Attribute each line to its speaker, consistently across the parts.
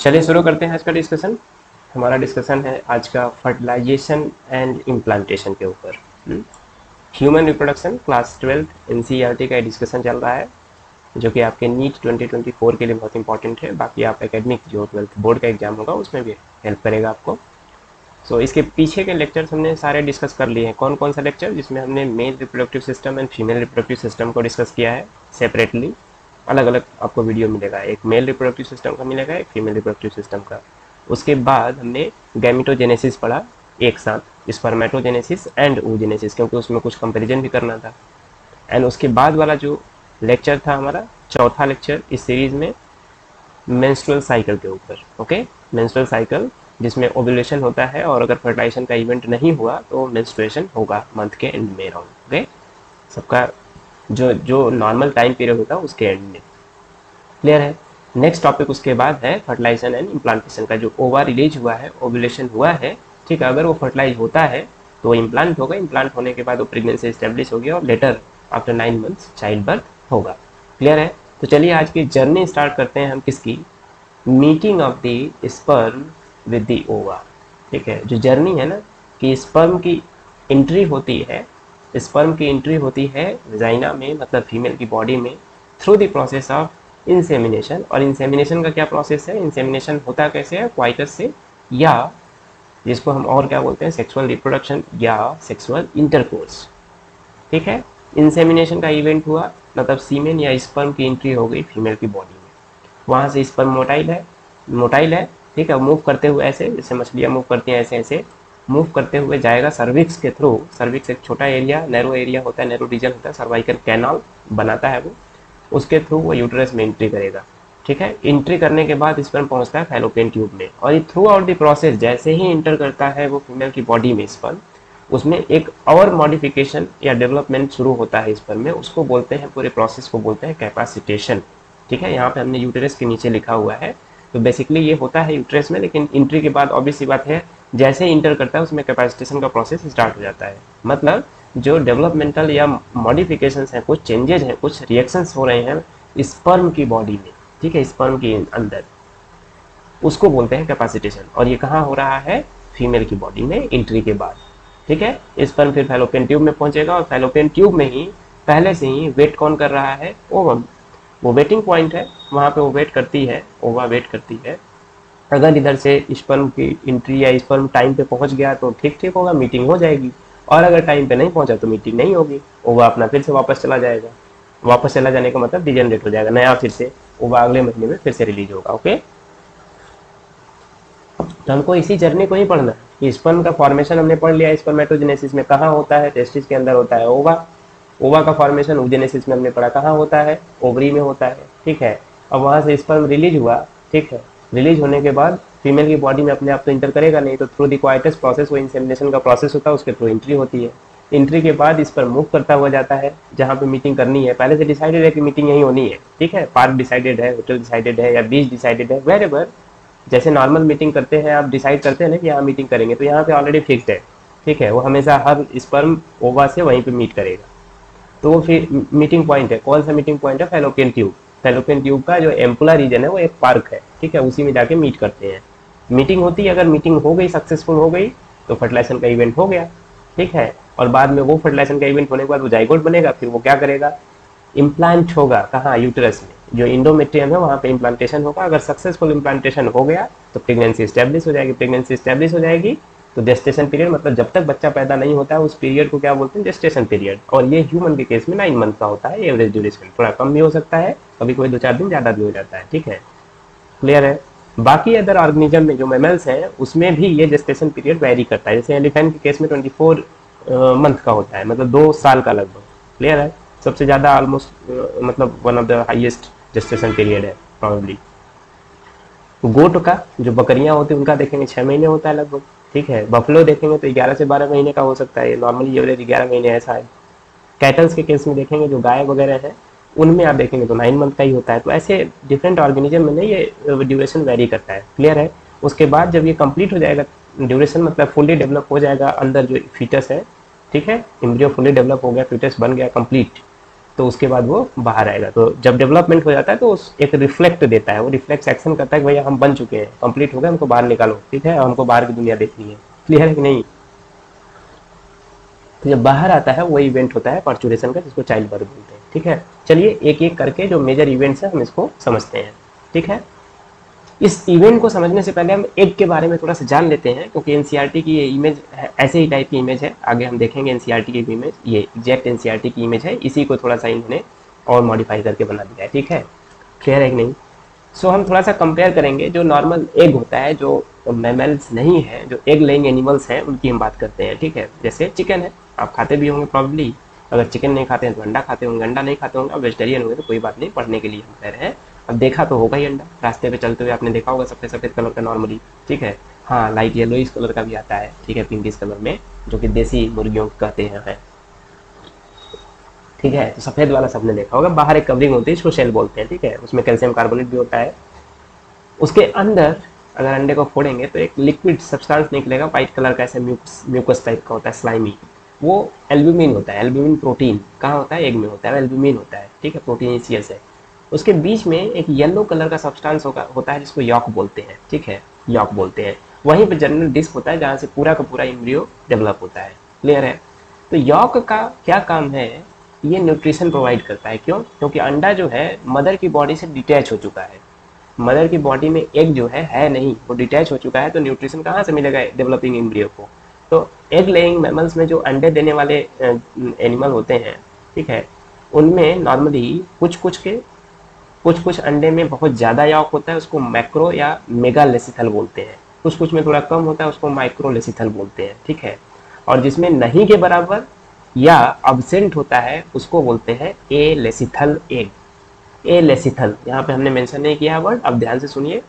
Speaker 1: चलिए शुरू करते हैं आज का डिस्कशन हमारा डिस्कशन है आज का फर्टिलाइजेशन एंड इम्प्लांटेशन के ऊपर। ह्यूमन रिप्रोडक्शन क्लास ट्वेल्थ एन का डिस्कशन चल रहा है जो कि आपके नीट 2024 के लिए बहुत इंपॉर्टेंट है। बाकी आप एकेडमिक जो ट्वेल्थ बोर्ड का एग्ज़ाम होगा उसमें भी हेल्प करेगा आपको। सो so, इसके पीछे के लेक्चर्स हमने सारे डिस्कस कर लिए हैं। कौन कौन सा लेक्चर जिसमें हमने male reproductive system and female reproductive system को डिस्कस किया है सेपरेटली अलग अलग आपको वीडियो मिलेगा। एक मेल रिप्रोडक्टिव सिस्टम का मिलेगा, एक फीमेल रिप्रोडक्टिव सिस्टम का। उसके बाद हमने गैमिटोजेनेसिस पढ़ा एक साथ स्पर्मेटोजेनेसिस एंड ओजेनेसिस क्योंकि उसमें कुछ कंपेरिजन भी करना था। एंड उसके बाद वाला जो लेक्चर था हमारा, चौथा लेक्चर इस सीरीज़ में मेंस्ट्रुअल साइकिल के ऊपर ओके मेंस्ट्रुअल साइकिल जिसमें ओवुलेशन होता है और अगर फर्टिलाइजेशन का इवेंट नहीं हुआ तो मेंस्ट्रुएशन होगा मंथ के एंड में राउंड ओके सबका जो जो नॉर्मल टाइम पीरियड होता है, उसके एंड में। क्लियर है? नेक्स्ट टॉपिक उसके बाद है फर्टिलाइजेशन एंड इम्प्लांटेशन का, जो ओवर रिलीज़ हुआ है ओवुलेशन हुआ है, ठीक है, अगर वो फर्टिलाइज होता है तो इम्प्लांट होगा इम्प्लांट होने के बाद वो प्रेगनेंसी स्टेब्लिश होगी और later after nine months child birth होगा। क्लियर है? तो चलिए आज की जर्नी स्टार्ट करते हैं हम किसकी? Meeting of the sperm with the ova ठीक है? जो जर्नी है ना, कि स्पर्म की एंट्री होती है स्पर्म की एंट्री होती है विजाइना में मतलब फीमेल की बॉडी में through the process of insemination और इंसेमिनेशन का क्या प्रोसेस है? इंसेमिनेशन होता कैसे है? क्वाइटस से, या जिसको हम और क्या बोलते हैं? सेक्सुअल रिप्रोडक्शन या सेक्सुअल इंटरकोर्स ठीक है? इंसेमिनेशन का इवेंट हुआ मतलब सीमेन या स्पर्म की एंट्री हो गई फीमेल की बॉडी में. वहाँ से स्पर्म मोटाइल है मोटाइल है, ठीक है? मूव करते हुए ऐसे, जैसे मछलियाँ मूव करती हैं ऐसे ऐसे मूव करते हुए जाएगा सर्विक्स के थ्रू सर्विक्स एक छोटा एरिया नैरो एरिया होता है नैरो रीजन होता है सर्वाइकल कैनाल बनाता है वो. उसके थ्रू वो यूटरस में एंट्री करेगा. ठीक है? एंट्री करने के बाद स्पर्म पहुँचता है फैलोपियन ट्यूब में. और ये थ्रू आउट द प्रोसेस जैसे ही इंटर करता है वो फीमेल की बॉडी में स्पर्म उसमें एक और मॉडिफिकेशन या डेवलपमेंट शुरू होता है स्पर्म में. उसको बोलते हैं, पूरे प्रोसेस को बोलते हैं कैपेसिटेशन ठीक है? यहाँ पे हमने यूटरस के नीचे लिखा हुआ है. तो बेसिकली ये होता है यूट्रेस में, लेकिन इंट्री के बाद ऑब्वियस बात है जैसे इंटर करता है, उसमें कैपेसिटेशन का प्रोसेस स्टार्ट हो जाता है। मतलब जो डेवलपमेंटल या मॉडिफिकेशन हैं, कुछ चेंजेज हैं, कुछ रिएक्शंस हो रहे हैं स्पर्म की बॉडी में, ठीक है स्पर्म के अंदर। उसको बोलते हैं कैपेसिटेशन और ये कहाँ हो रहा है? फीमेल की बॉडी में इंट्री के बाद, ठीक है? स्पर्म फिर फैलोपियन ट्यूब में पहुंचेगा और फैलोपियन ट्यूब में ही, पहले से ही वेट कौन कर रहा है? ओवम वो वेटिंग पॉइंट है, वहाँ पे वो वेट करती है ओवा वेट करती है। अगर इधर से स्पर्म की इंट्री या स्पर्म टाइम पे पहुँच गया तो ठीक ठीक होगा मीटिंग हो जाएगी। और अगर टाइम पे नहीं पहुँचा तो मीटिंग नहीं होगी। ओवा अपना फिर से वापस चला जाएगा। वापस चला जाने का मतलब डिजनरेट हो जाएगा, नया फिर से ओवा अगले महीने में फिर से रिलीज़ होगा ओके तो हमको इसी जर्नी को ही पढ़ना है। स्पर्म का फॉर्मेशन हमने पढ़ लिया स्पर्मेटोजेनेसिस में कहाँ होता है टेस्टिस के अंदर होता है ओवा ओवा का फॉर्मेशन ओजेनेसिस में हमने पढ़ा कहाँ होता है ओवरी में होता है, ठीक है? अब वहाँ से स्पर्म रिलीज़ हुआ, ठीक है? रिलीज़ होने के बाद फीमेल की बॉडी में अपने आप तो इंटर करेगा नहीं तो थ्रू दी क्वाइटस प्रोसेस वो इंसेमिनेशन का प्रोसेस होता है, उसके थ्रू एंट्री होती है। एंट्री के बाद इस पर मूव करता हुआ जाता है, जहाँ पे मीटिंग करनी है। पहले से डिसाइडेड है कि मीटिंग यही होनी है, ठीक है? पार्क डिसाइडेड है होटल डिसाइडेड है, या बीच डिसाइडेड है वेर एवर जैसे नॉर्मल मीटिंग करते हैं, आप डिसाइड करते हैं ना कि यहाँ मीटिंग करेंगे तो यहाँ पे ऑलरेडी फिक्स्ड है, ठीक है? वो हमेशा हर स्पर्म ओवा से वहीं पे मीट करेगा। तो वो फिर मीटिंग पॉइंट है, कौन सा मीटिंग पॉइंट है? फेलोपियन ट्यूब फेलोपियन ट्यूब का जो एम्पुला रीजन है, वो एक पार्क है, ठीक है? उसी में जाके मीट करते हैं। मीटिंग होती है, अगर मीटिंग हो गई सक्सेसफुल हो गई तो फर्टिलाइजेशन का इवेंट हो गया, ठीक है? और बाद में वो फर्टिलाइजेशन का इवेंट होने के बाद वो जाइगोट बनेगा, फिर वो क्या करेगा? इम्प्लांट होगा, कहाँ? यूटरस में। जो इंडोमेट्रियम है, वहाँ पे इम्प्लांटेशन होगा। अगर सक्सेसफुल इम्प्लांटेशन हो गया तो प्रेगनेंसी स्टैब्लिश हो जाएगी। प्रेगनेंसी स्टैब्लिश हो जाएगी तो जेस्टेशन पीरियड मतलब जब तक बच्चा पैदा नहीं होता है, उस पीरियड को क्या बोलते हैं? जेस्टेशन पीरियड और ये ह्यूमन के केस में नाइन मंथ का होता है एवरेज ड्यूरेशन थोड़ा कम भी हो सकता है, कभी कोई दो चार दिन ज़्यादा भी हो जाता है, ठीक है? क्लियर है? बाकी अदर ऑर्गेनिज्म में जो मेमल्स हैं, उसमें भी ये जेस्टेशन पीरियड वेरी करता है। जैसे एलिफेंट के केस में ट्वेंटी फोर मंथ का होता है मतलब दो साल का लगभग। क्लियर है? सबसे ज़्यादा ऑलमोस्ट मतलब one of the highest gestation period है प्रॉब्ली गोट का जो बकरियाँ होती हैं, उनका देखेंगे छः महीने होता है लगभग। ठीक है? बफलो देखेंगे तो ग्यारह से बारह महीने का हो सकता है नॉर्मली एवरेज ग्यारह महीने ऐसा है। कैटल्स के केस में देखेंगे, जो गाय वगैरह है, उनमें आप देखेंगे तो नाइन मंथ का ही होता है। तो ऐसे डिफरेंट ऑर्गेनिज्म में ये ड्यूरेशन वेरी करता है। क्लियर है? उसके बाद जब ये कंप्लीट हो जाएगा ड्यूरेशन मतलब फुली डेवलप हो जाएगा अंदर जो फीटस है, ठीक है? इम्ब्रियो फुली डेवलप हो गया फीटस बन गया कंप्लीट तो उसके बाद वो बाहर आएगा। तो जब डेवलपमेंट हो जाता है तो उस एक रिफ्लेक्ट देता है। वो रिफ्लेक्ट एक्शन करता है कि भैया हम बन चुके हैं। कंप्लीट हो गए, हमको बाहर निकालो। ठीक है? हमको बाहर की दुनिया देखनी है। क्लियर है कि नहीं? तो जब बाहर आता है वो इवेंट होता है पर्चुरेशन का, जिसको चाइल्ड बर्थ बोलते हैं। ठीक है? चलिए एक एक करके जो मेजर इवेंट्स है, हम इसको समझते हैं। ठीक है? इस इवेंट को समझने से पहले हम एग के बारे में थोड़ा सा जान लेते हैं, क्योंकि एनसीईआरटी की ये इमेज ऐसे ही टाइप की इमेज है। आगे हम देखेंगे एनसीईआरटी की इमेज ये एग्जैक्ट एनसीईआरटी की इमेज है। इसी को थोड़ा सा इन्होंने और मॉडिफाई करके बना दिया है, ठीक है? क्लियर है कि नहीं? सो हम थोड़ा सा कंपेयर करेंगे। जो नॉर्मल एग होता है, जो मेमल्स नहीं है, जो एग लेइंग एनिमल्स हैं, उनकी हम बात करते हैं, ठीक है? जैसे चिकन है, आप खाते भी होंगे प्रॉब्ली अगर चिकन नहीं खाते हैं तो अंडा खाते होंगे, अंडा नहीं खाते होंगे, आप वेजिटेरियन होंगे तो कोई बात नहीं, पढ़ने के लिए हम कह रहे हैं। अब देखा तो होगा ही अंडा। रास्ते पे चलते हुए आपने देखा होगा सफ़ेद सफ़ेद कलर का नॉर्मली ठीक है? हाँ लाइट येलो इस कलर का भी आता है, ठीक है पिंकिस कलर में, जो कि देसी मुर्गियों कहते हैं ठीक है तो सफ़ेद वाला सबने देखा होगा। बाहर एक कवरिंग होती है, इसको शेल बोलते हैं, ठीक है? उसमें कैल्शियम कार्बोनेट भी होता है। उसके अंदर अगर अंडे को फोड़ेंगे तो एक लिक्विड सब्सटेंस निकलेगा व्हाइट कलर का ऐसे म्यूकस म्यूकस टाइप का होता है स्लाइमी वो एल्ब्यूमिन होता है एल्ब्यूमिन प्रोटीन कहाँ होता है? एग में होता है एल्ब्यूमिन होता है, ठीक है? प्रोटीन सी। है उसके बीच में एक येलो कलर का सब्सटेंस होता है जिसको यॉक बोलते हैं, ठीक है? यॉक बोलते हैं। वहीं पर जनरल डिस्क होता है जहाँ से पूरा का पूरा इम्ब्रियो डेवलप होता है। क्लियर है? तो यॉक का क्या काम है? ये न्यूट्रिशन प्रोवाइड करता है। क्यों? क्योंकि अंडा जो है मदर की बॉडी से डिटैच हो चुका है। मदर की बॉडी में एग जो है है नहीं। वो डिटैच हो चुका है तो न्यूट्रिशन कहाँ से मिलेगा डेवलपिंग इम्ब्रियो को? तो एग लेइंग मैमल्स में जो अंडे देने वाले एनिमल होते हैं, ठीक है? उनमें नॉर्मली कुछ कुछ के कुछ कुछ अंडे में बहुत ज़्यादा यॉक होता है, उसको मैक्रो या मेगा लेसिथल बोलते हैं। कुछ कुछ में थोड़ा कम होता है, उसको माइक्रो लेसिथल बोलते हैं, ठीक है? और जिसमें नहीं के बराबर या अबसेंट होता है, उसको बोलते हैं alecithal egg alecithal यहाँ पे हमने मेंशन नहीं किया वर्ड अब ध्यान से सुनिए।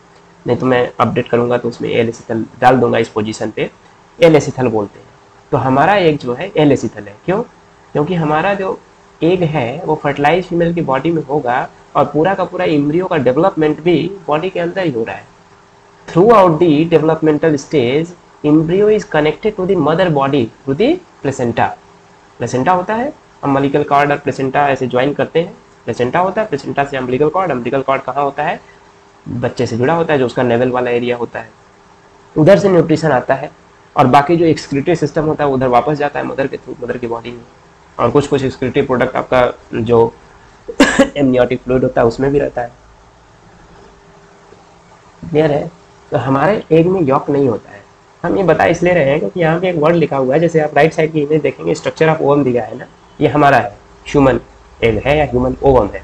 Speaker 1: नहीं तो मैं अपडेट करूँगा तो उसमें ए लेसिथल डाल दूँगा इस पोजीशन पे। ए लेसिथल बोलते हैं। तो हमारा एग जो है ए लेसिथल है। क्यों? क्योंकि हमारा जो एग है, वो फर्टिलाइज फीमेल की बॉडी में होगा और पूरा का पूरा इम्ब्रियो का डेवलपमेंट भी बॉडी के अंदर ही हो रहा है। Throughout the developmental stage embryo is connected to the mother body through the placenta placenta होता है अम्बलिकल कार्ड और प्लेसेंटा ऐसे ज्वाइन करते हैं। प्लेसेंटा होता है प्लेसेंटा से अम्बलिकल कार्ड अम्बलिकल कार्ड कहाँ होता है? बच्चे से जुड़ा होता है, जो उसका नेवल वाला एरिया होता है। उधर से न्यूट्रिशन आता है और बाकी जो एक्सक्रीटिव सिस्टम होता है उधर वापस जाता है मदर के थ्रू मदर की बॉडी में। और कुछ कुछ एक्सक्रीटिव प्रोडक्ट आपका जो एमनियोटिक फ्लूड होता है, उसमें भी रहता है। क्लियर है? तो हमारे एग में यॉक नहीं होता है। हम ये बता इसलिए रहे हैं क्योंकि यहाँ पे एक वर्ड लिखा हुआ है, जैसे आप राइट साइड की इमेज देखेंगे स्ट्रक्चर ऑफ़ ओवम दिया है ना, ये हमारा है। ह्यूमन एग है या ह्यूमन ओवम है।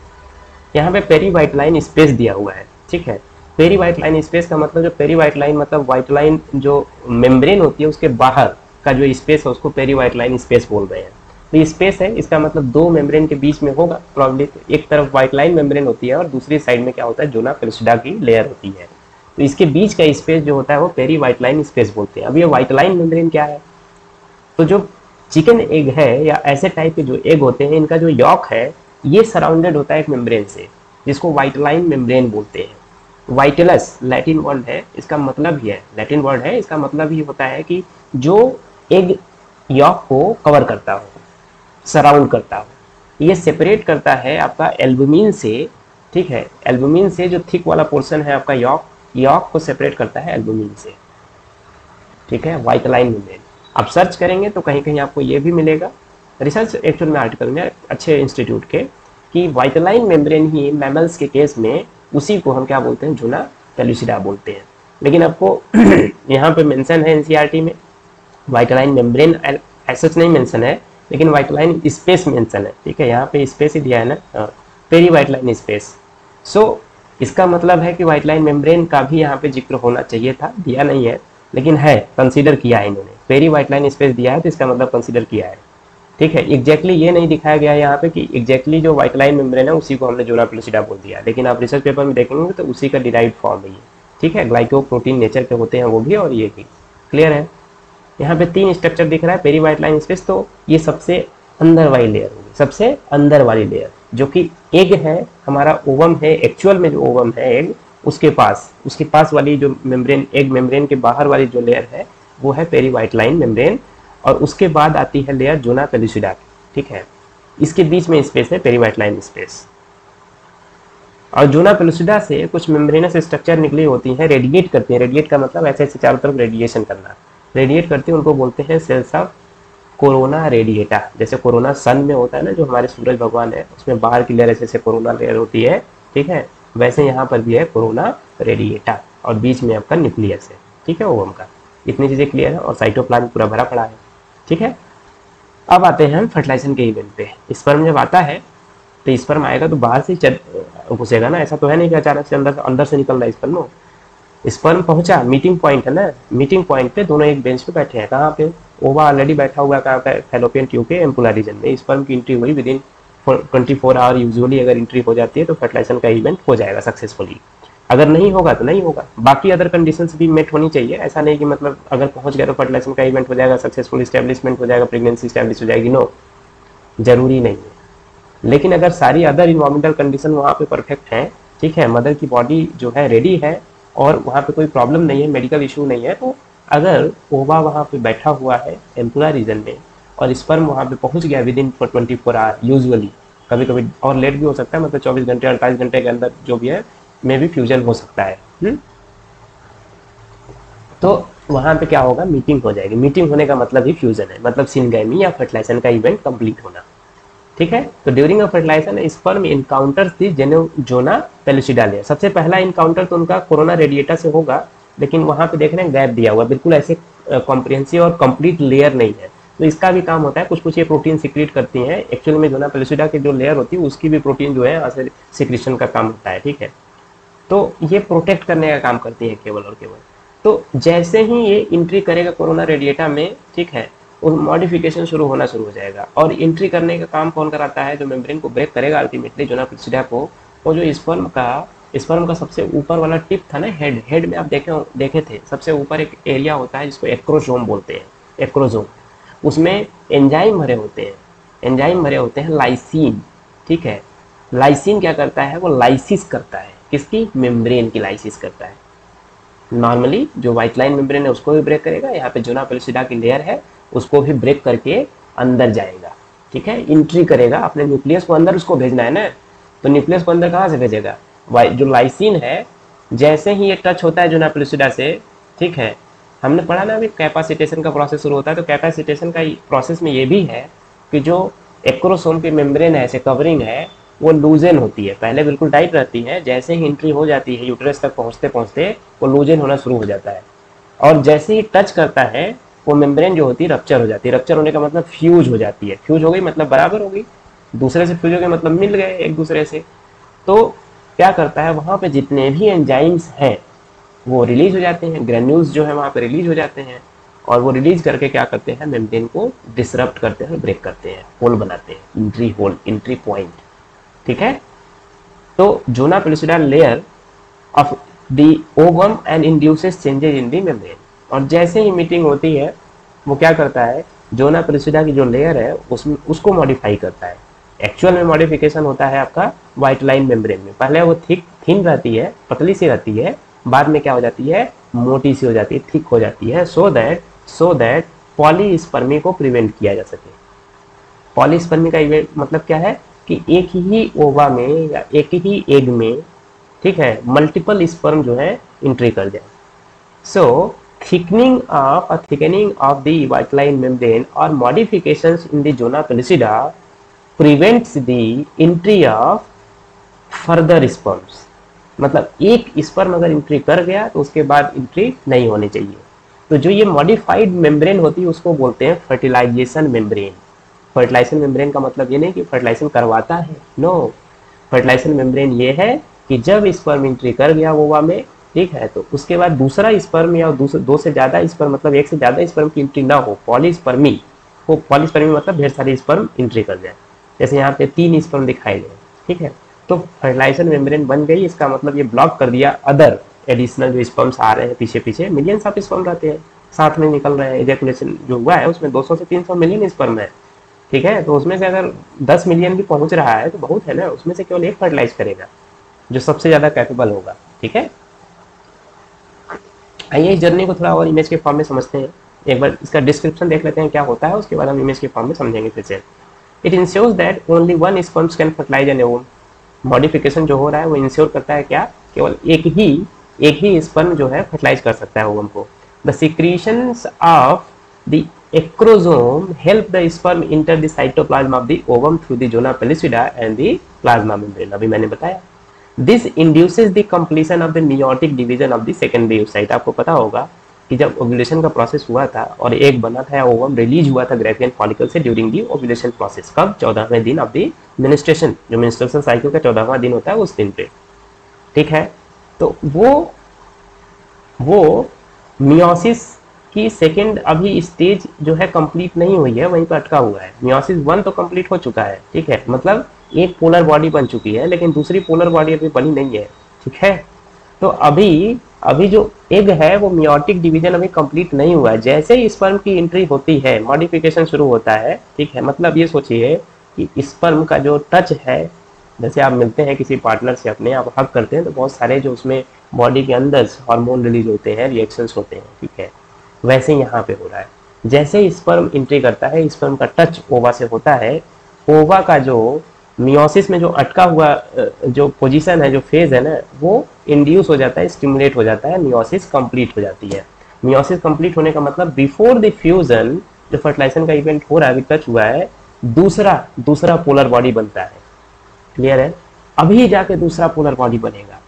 Speaker 1: यहाँ पे पेरी वाइट लाइन स्पेस दिया हुआ है, ठीक है? पेरी वाइट लाइन स्पेस का मतलब जो पेरी वाइट लाइन मतलब वाइट लाइन जो मेम्ब्रेन होती है, उसके बाहर का जो स्पेस है, उसको पेरी वाइट लाइन स्पेस बोल रहे हैं। तो ये स्पेस है, इसका मतलब दो मेम्ब्रेन के बीच में होगा प्रॉब्ली तो एक तरफ़ व्हाइट लाइन मेम्ब्रेन होती है और दूसरी साइड में क्या होता है जोना पेलिसिडा की लेयर होती है। तो इसके बीच का स्पेस जो होता है, वो पेरी व्हाइट लाइन स्पेस बोलते हैं। अब ये व्हाइट लाइन मेम्ब्रेन क्या है? तो जो चिकन एग है या ऐसे टाइप के जो एग होते हैं, इनका जो यॉक है, ये सराउंडेड होता है एक मेम्ब्रेन से, जिसको व्हाइट लाइन मेम्ब्रेन बोलते हैं। वाइटलस लैटिन वर्ड है, इसका मतलब ही है। लैटिन वर्ड है, इसका मतलब ही होता है कि जो एग यॉक को कवर करता हो। सराउंड करता हो। ये सेपरेट करता है आपका एल्बुमिन से, ठीक है? एल्बुमिन से जो थिक वाला पोर्शन है आपका यॉक यॉक को सेपरेट करता है एल्बुमिन से। ठीक है? व्हाइट लाइन मेम्ब्रेन आप सर्च करेंगे तो कहीं कहीं आपको ये भी मिलेगा। रिसर्च एक्चुअल में आर्टिकल में अच्छे इंस्टीट्यूट के कि व्हाइट लाइन मेम्ब्रेन ही मैमल्स के केस में उसी को हम क्या बोलते हैं? जूना पेलुसिडा बोलते हैं। लेकिन आपको यहाँ पे मेंशन है एनसीईआरटी में। व्हाइट लाइन मेम्ब्रेन ऐसा नहीं मेंशन है। लेकिन व्हाइट लाइन स्पेस मेंशन है, ठीक है? यहाँ पे स्पेस ही दिया है ना? Perivitelline space so इसका मतलब है कि व्हाइट लाइन मेम्ब्रेन का भी यहाँ पे ज़िक्र होना चाहिए था, दिया नहीं है, लेकिन है कंसीडर किया है इन्होंने। पेरी व्हाइट लाइन स्पेस दिया है तो इसका मतलब कंसीडर किया है। ठीक है? एग्जैक्टली ये नहीं दिखाया गया है यहाँ पे कि एग्जैक्टली जो व्हाइट लाइन मेम्ब्रेन है, उसी को हमने जोना प्लोसिडा बोल दिया लेकिन आप रिसर्च पेपर में देखेंगे तो उसी का डिराइव फॉर्म है ठीक है? ग्लाइको प्रोटीन नेचर के होते हैं वो भी और ये भी। क्लियर है? यहाँ पे तीन स्ट्रक्चर दिख रहा है पेरी वाइट लाइन स्पेस तो ये सबसे अंदर वाली लेयर होगी, सबसे अंदर वाली लेयर जो कि एग है, हमारा ओवम है एक्चुअल में जो ओवम है एग उसके पास उसके पास वाली जो मेम्ब्रेन एग मेम्ब्रेन के बाहर वाली जो लेयर है, वो है पेरी वाइट लाइन मेम्ब्रेन और उसके बाद आती है लेयर जोना पेलिसिडा ठीक है? इसके बीच में स्पेस है पेरी वाइट पेरीवाइटलाइन स्पेस और जूना पेलुसिडा से कुछ मेम्ब्रेनस स्ट्रक्चर निकली होती है रेडिएट करती है। रेडिएट का मतलब ऐसे ऐसे चारों तरफ़ रेडिएशन करना। रेडिएट करती हैं, उनको बोलते हैं सेल्स ऑफ़ कोरोना रेडिएटा जैसे कोरोना सन में होता है ना, जो हमारे सूरज भगवान है, उसमें बाहर की लेयर ऐसे कोरोना लेयर होती है, ठीक है? वैसे यहाँ पर भी है कोरोना रेडिएटा और बीच में आपका न्यूक्लियस है, ठीक है ओवम का। इतनी चीज़ें क्लियर है, और साइटोप्लाज्म पूरा भरा पड़ा है, ठीक है? अब आते हैं हम फर्टिलाइजेशन के इवेंट पे। स्पर्म जब आता है तो स्पर्म आएगा तो बाहर से घुसेगा ना, ऐसा तो है नहीं कि अचानक से अंदर अंदर से निकल रहा है स्पर्म स्पर्म पहुँचा। मीटिंग पॉइंट है ना? मीटिंग पॉइंट पे दोनों एक बेंच पे बैठे हैं। कहाँ पे? ओवा ऑलरेडी बैठा हुआ कहाँ पे? फेलोपियन ट्यूब के एम्पुला रीजन में। स्पर्म की एंट्री हुई within twenty four hour usually अगर एंट्री हो जाती है तो फर्टिलाइजेशन का इवेंट हो जाएगा सक्सेसफुली अगर नहीं होगा तो नहीं होगा। बाकी अदर कंडीशंस भी मेट होनी चाहिए। ऐसा नहीं कि मतलब अगर पहुँच गया तो फर्टिलाइजेशन का इवेंट हो जाएगा सक्सेसफुल स्टेब्लिशमेंट हो जाएगा प्रेगनेंसी स्टैब्लिश हो जाएगी। नो ज़रूरी नहीं है। लेकिन अगर सारी अदर इन्वायरमेंटल कंडीशन वहाँ पे परफेक्ट है, ठीक है मदर की बॉडी जो है रेडी है और वहाँ पे कोई प्रॉब्लम नहीं है मेडिकल इशू नहीं है तो अगर ओवा वहाँ पे बैठा हुआ है एम्पुला रीजन में और स्पर्म वहाँ पे पहुँच गया within twenty four hour usually कभी कभी और लेट भी हो सकता है मतलब चौबीस घंटे, अड़तालीस घंटे के अंदर जो भी है में भी फ्यूजन हो सकता है? हम्म? तो वहाँ पे क्या होगा मीटिंग हो जाएगी मीटिंग होने का मतलब ही फ्यूजन है मतलब सिनगैमी या फर्टिलाइजेशन का इवेंट कंप्लीट होना ठीक है? तो during a fertilisation sperm encounter the जेनो जोना पेलुसिडा लेयर सबसे पहला इनकाउंटर तो उनका कोरोना रेडिएटा से होगा, लेकिन वहाँ पे देख रहे हैं गैप दिया हुआ बिल्कुल ऐसे कॉम्प्रिहेंसिव और कंप्लीट लेयर नहीं है। तो इसका भी काम होता है कुछ कुछ ये प्रोटीन सिक्रिएट करती हैं। एक्चुअली में जोना पेलुसिडा की जो लेयर होती है, उसकी भी प्रोटीन जो है यहाँ से सिक्रेशन का काम होता है, ठीक है? तो ये प्रोटेक्ट करने का काम करती है केवल और केवल। तो जैसे ही ये इंट्री करेगा कोरोना रेडिएटा में, ठीक है वो मॉडिफिकेशन शुरू होना शुरू हो जाएगा। और एंट्री करने का काम कौन कराता है? जो मेम्ब्रेन को ब्रेक करेगा अल्टीमेटली जो ना प्रिसिडा को वो जो स्पर्म का स्पर्म का सबसे ऊपर वाला टिप था ना हेड हेड में आप देखे देखे थे? सबसे ऊपर एक एरिया होता है जिसको एक्रोजोम बोलते हैं एक्रोजोम उसमें एंजाइम भरे होते हैं एंजाइम भरे होते हैं लाइसिन ठीक है? लाइसिन क्या करता है? वो लाइसिस करता है। किसकी? मेम्ब्रेन की लाइसिस करता है। नॉर्मली जो व्हाइट लाइन मेम्ब्रेन है, उसको भी ब्रेक करेगा। यहाँ पे जोना पेलिसिडा की लेयर है। उसको भी ब्रेक करके अंदर जाएगा। ठीक है? इंट्री करेगा, अपने न्यूक्लियस को अंदर उसको भेजना है ना? तो न्यूक्लियस को अंदर कहाँ से भेजेगा? जो लाइसिन है, जैसे ही ये टच होता है जोना पेलिसिडा से, ठीक है? हमने पढ़ा ना अभी कैपासिटेशन का प्रोसेस शुरू होता है तो कैपासिटेशन का प्रोसेस में ये भी है कि जो एक्रोसोम की मेम्ब्रेन है, ऐसे कवरिंग है, वो लूजेन होती है। पहले बिल्कुल टाइट रहती है, जैसे ही एंट्री हो जाती है यूट्रस तक पहुँचते पहुँचते वो लूजेन होना शुरू हो जाता है। और जैसे ही टच करता है वो मेम्ब्रेन जो होती है रप्चर हो जाती है। रप्चर होने का मतलब फ्यूज हो जाती है। फ्यूज हो गई मतलब बराबर हो गई। दूसरे से फ्यूज हो गए मतलब मिल गए एक दूसरे से। तो क्या करता है, वहाँ पे जितने भी एंजाइम्स हैं, वो रिलीज़ हो जाते हैं। ग्रेन्यूल्स जो है, वहाँ पे रिलीज़ हो जाते हैं। और वो रिलीज़ करके क्या करते हैं मेम्ब्रेन को डिसरप्ट करते हैं ब्रेक करते हैं। होल बनाते हैं। इंट्री होल इंट्री पॉइंट ठीक है? तो zona pellucida layer of the ovum and induces changes in the membrane और जैसे ही मीटिंग होती है, वो क्या करता है जोना पेलिसिडा की जो लेयर है उसमें उसको मॉडिफाई करता है। एक्चुअल में मॉडिफिकेशन होता है आपका व्हाइट लाइन मेम्ब्रेन में। पहले वो थिक थिन रहती है, पतली सी रहती है, बाद में क्या हो जाती है, मोटी सी हो जाती है थिक हो जाती है so that so that polyspermy को प्रिवेंट किया जा सके। पॉलीस्पर्मी का इवेंट मतलब क्या है कि एक ही ओवा में या एक ही एग में, ठीक है मल्टीपल स्पर्म जो है इंट्री कर जाए। So thickening of thickening of the vitelline membrane और modifications in the zona pellucida prevents the entry of further sperms मतलब एक स्पर्म अगर इंट्री कर गया तो उसके बाद इंट्री नहीं होनी चाहिए। तो जो ये मॉडिफाइड मेम्ब्रेन होती है, उसको बोलते हैं फर्टिलाइजेशन मेम्ब्रेन फर्टिलाइजेशन मेम्ब्रेन का मतलब ये नहीं कि फर्टिलाइजेशन करवाता है। नो फर्टिलाइजेशन मेम्ब्रेन ये है कि जब स्पर्म इंट्री कर गया वोवा में ठीक है? तो उसके बाद दूसरा स्पर्म या दो से ज़्यादा स्पर्म मतलब एक से ज़्यादा स्पर्म की एंट्री ना हो पॉलीस्पर्मी वो पॉलीस्पर्मी मतलब ढेर सारे स्पर्म एंट्री कर जाए। जैसे यहाँ पे तीन स्पर्म दिखाई दे ठीक है? तो फर्टिलाइजेशन मेम्ब्रेन बन गई, इसका मतलब ये ब्लॉक कर दिया अदर एडिशनल जो स्पर्म्स आ रहे हैं पीछे पीछे मिलियंस ऑफ़ स्पर्म रहते हैं साथ में निकल रहे हैं इजेकुलेशन जो हुआ है उसमें 200 से 300 मिलियन स्पर्म है, ठीक है? तो उसमें से अगर 10 मिलियन भी पहुँच रहा है तो बहुत है ना, उसमें से केवल एक फर्टिलाइज करेगा, जो सबसे ज़्यादा कैपेबल होगा, ठीक है? आइए, इस जर्नी को थोड़ा और इमेज के फॉर्म में समझते हैं। एक बार इसका डिस्क्रिप्शन देख लेते हैं क्या होता है, उसके बाद हम इमेज के फॉर्म में समझेंगे फिर से। It ensures that only one sperms can fertilise an ovum modification जो हो रहा है, वो इंश्योर करता है क्या? केवल एक ही एक ही स्पर्म जो है फर्टिलाइज कर सकता है ओवम को। The secretions of the acrosome help the sperm enter the cytoplasm of the ovum through the zona pellucida and the plasma membrane. अभी मैंने बताया। This induces the completion of the meiotic division of the secondary oocyte आपको पता होगा कि जब ovulation का process हुआ था और एक बना था ओवम रिलीज़ हुआ था ग्रेफियन फॉलिकल से ड्यूरिंग दी ओव्यूलेशन प्रोसेस कब? चौदहवें दिन ऑफ़ दी मिनिस्ट्रेशन जो मिनिस्ट्रेशन साइकिल का चौदहवा दिन होता है उस दिन पे। ठीक है? तो वो वो मियोसिस की सेकेंड अभी स्टेज जो है कंप्लीट नहीं हुई है, वहीं पर अटका हुआ है। मियोसिस वन तो कंप्लीट हो चुका है। ठीक है? मतलब एक पोलर बॉडी बन चुकी है, लेकिन दूसरी पोलर बॉडी अभी बनी नहीं है, ठीक है? तो अभी अभी जो एग है, वो मियोटिक डिवीज़न अभी कंप्लीट नहीं हुआ है। जैसे ही स्पर्म की एंट्री होती है मॉडिफिकेशन शुरू होता है, ठीक है? मतलब ये सोचिए कि स्पर्म का जो टच है, जैसे आप मिलते हैं किसी पार्टनर से अपने, आप हक करते हैं तो बहुत सारे जो उसमें बॉडी के अंदर हार्मोन रिलीज़ होते हैं रिएक्शंस होते हैं, ठीक है? वैसे यहाँ पे हो रहा है। जैसे स्पर्म एंट्री करता है स्पर्म का टच ओवा से होता है ओवा का जो मियोसिस में जो अटका हुआ जो पोजीशन है, जो फ़ेज़ है ना, वो इंड्यूस हो जाता है स्टिमुलेट हो जाता है मियोसिस कंप्लीट हो जाती है। मियोसिस कंप्लीट होने का मतलब बिफोर द फ्यूजन जो फर्टिलाइजेशन का इवेंट हो रहा है, अभी टच हुआ है, दूसरा दूसरा पोलर बॉडी बनता है। क्लियर है? अभी जाके दूसरा पोलर बॉडी बनेगा।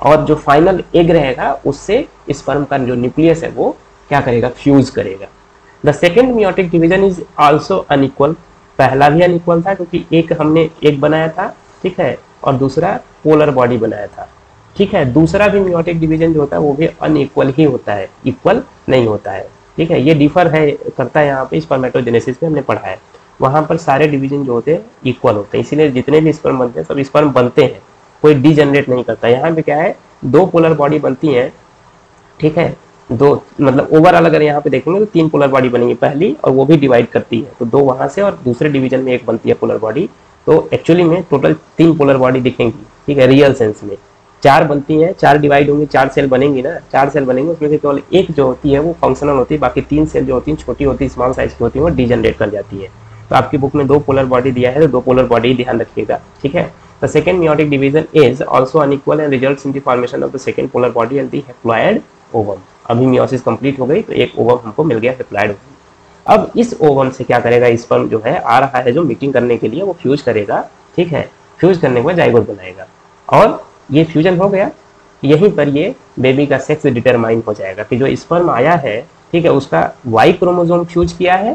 Speaker 1: और जो फाइनल एग रहेगा, उससे स्पर्म का जो न्यूक्लियस है, वो क्या करेगा? फ्यूज करेगा। The second meiotic division is also unequal पहला भी अनइक्वल था क्योंकि एक हमने एक बनाया था, ठीक है, और दूसरा पोलर बॉडी बनाया था, ठीक है। दूसरा भी मियोटिक डिवीज़न जो होता है, वो भी अनइक्वल ही होता है इक्वल नहीं होता है, ठीक है। ये डिफर है, करता है यहाँ पे स्पर्मेटोजेनेसिस में हमने पढ़ा है। वहाँ पर सारे डिवीज़न जो होते हैं इक्वल होते हैं। इसीलिए जितने भी स्पर्म बनते हैं, सब स्पर्म बनते हैं, कोई डी जनरेट नहीं करता। यहाँ पे क्या है, दो पोलर बॉडी बनती हैं, ठीक है। दो मतलब ओवरऑल अगर यहाँ पे देखेंगे तो तीन पोलर बॉडी बनेगी पहली और वो भी डिवाइड करती है। तो दो वहाँ से और दूसरे डिवीज़न में एक बनती है पोलर बॉडी तो एक्चुअली में टोटल तीन पोलर बॉडी दिखेंगी, ठीक है रियल सेंस में। चार बनती हैं, चार डिवाइड होंगी, चार सेल बनेंगी ना, चार सेल बनेंगे, उसमें से केवल एक जो होती है वो फंक्शनल होती है, बाकी तीन सेल जो होती है, छोटी होती है स्मॉल साइज़ की होती है, वो डिजनरेट कर जाती है। तो आपकी बुक में दो पोलर बॉडी दिया है तो दो पोलर बॉडी ध्यान रखिएगा, ठीक है? The second meiotic division is also unequal and results in the formation of the second polar body and the haploid ovum. अभी मियोसिस कंप्लीट हो गई तो एक ओवम हमको मिल गया हेप्लाइड ओवम अब इस ओवम से क्या करेगा स्पर्म जो है, आ रहा है जो मीटिंग करने के लिए, वो फ्यूज करेगा, ठीक है? फ्यूज करने के बाद जाइगोट बनाएगा। और ये फ्यूजन हो गया, यहीं पर ये बेबी का सेक्स डिटरमाइन हो जाएगा कि जो स्पर्म आया है, ठीक है, उसका वाई क्रोमोजोम फ्यूज किया है,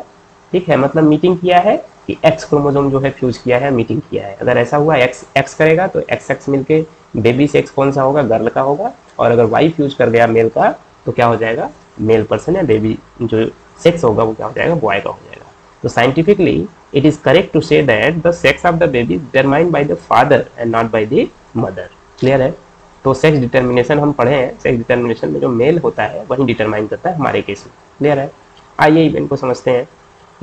Speaker 1: ठीक है मतलब मीटिंग किया है कि एक्स क्रोमोजोम जो है फ्यूज किया है मीटिंग किया है। अगर ऐसा हुआ एक्स एक्स करेगा तो एक्स एक्स मिलके बेबी सेक्स कौन सा होगा गर्ल का होगा, और अगर वाई फ्यूज कर गया मेल का तो क्या हो जाएगा? मेल पर्सन या बेबी जो सेक्स होगा वो क्या हो जाएगा? बॉय का हो जाएगा। तो scientifically it is correct to say that the sex of the baby determined by the father and not by the mother clear है? तो सेक्स डिटर्मिनेशन हम पढ़े हैं। सेक्स डिटर्मिनेशन में जो मेल होता है, वही डिटरमाइन करता है हमारे केस में। क्लियर है? आइए इवेंट को समझते हैं।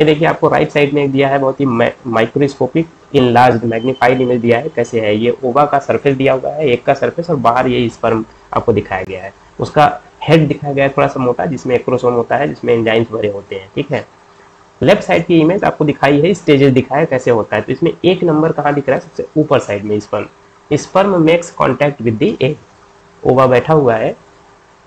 Speaker 1: ये देखिए, आपको राइट साइड में एक दिया है बहुत ही microscopic in large magnified image दिया है। कैसे है? ये ओवा का सरफेस दिया हुआ है, एक का सरफेस और बाहर ये स्पर्म आपको दिखाया गया है। उसका हेड दिखाया गया है, थोड़ा सा मोटा, जिसमें एक्रोसोम होता है, जिसमें एंजाइम्स भरे होते हैं, ठीक है? लेफ़्ट साइड की इमेज आपको दिखाई है स्टेजेस दिखाया कैसे होता है। तो इसमें एक नंबर कहाँ दिख रहा है, सबसे ऊपर साइड में sperm sperm makes contact with the egg ova बैठा हुआ है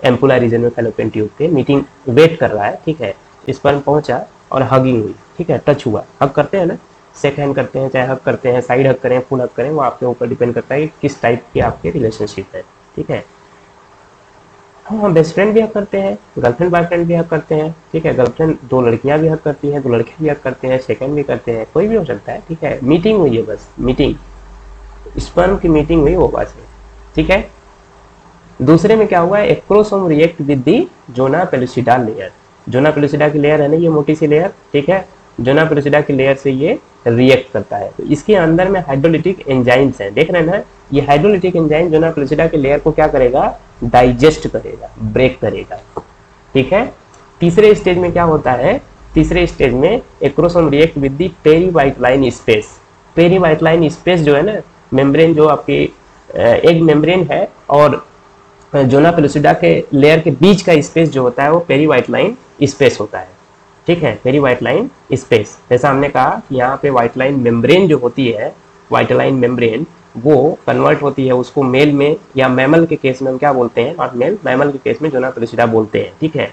Speaker 1: एम्पुला रीजन में फेलोपियन ट्यूब के मीटिंग वेट कर रहा है, ठीक है? स्पर्म पहुँचा और हगिंग हुई, ठीक है? टच हुआ। हग करते हैं ना? सेक हैंड करते हैं, चाहे हग करते हैं साइड हग करें फुल हग करें, वो आपके ऊपर डिपेंड करता है कि किस टाइप की आपके रिलेशनशिप है, ठीक है? हाँ बेस्ट फ्रेंड भी हक करते हैं गर्लफ्रेंड बॉयफ्रेंड भी हक करते हैं, ठीक है गर्लफ्रेंड दो लड़कियाँ भी हक करती हैं, दो लड़के भी हक करते हैं सेकंड भी करते हैं, कोई भी हो सकता है, ठीक है मीटिंग हुई है बस मीटिंग स्पर्म की मीटिंग हुई ओवा से ठीक है? दूसरे में क्या हुआ है acrosome react with the zona pellucida layer zona pellucida की लेयर है ना, ये मोटी सी लेयर ठीक है? जोना पेलुसिडा की लेयर से ये रिएक्ट करता है। तो इसके अंदर में हाइड्रोलिटिक एंजाइम्स हैं। देख रहे हैं ना, ये हाइड्रोलिटिक एंजाइम जोना पेलुसिडा की लेयर को क्या करेगा? डाइजेस्ट करेगा ब्रेक करेगा। ठीक है? तीसरे स्टेज में क्या होता है? तीसरे स्टेज में acrosome react with the perivitelline space perivitelline space जो है ना मेम्ब्रेन जो आपकी एक मेम्ब्रेन है और जोना पेलुसिडा के लेयर के बीच का स्पेस जो होता है, वो पेरी वाइट लाइन स्पेस होता है। ठीक है पेरी व्हाइट लाइन स्पेस जैसा हमने कहा कि यहाँ पे व्हाइट लाइन मेम्ब्रेन जो होती है व्हाइट लाइन मेम्ब्रेन वो कन्वर्ट होती है उसको मेल में, या मैमल के केस में हम क्या बोलते हैं? नॉट मेल मैमल के केस में जोना पेलिसिडा बोलते हैं, ठीक है?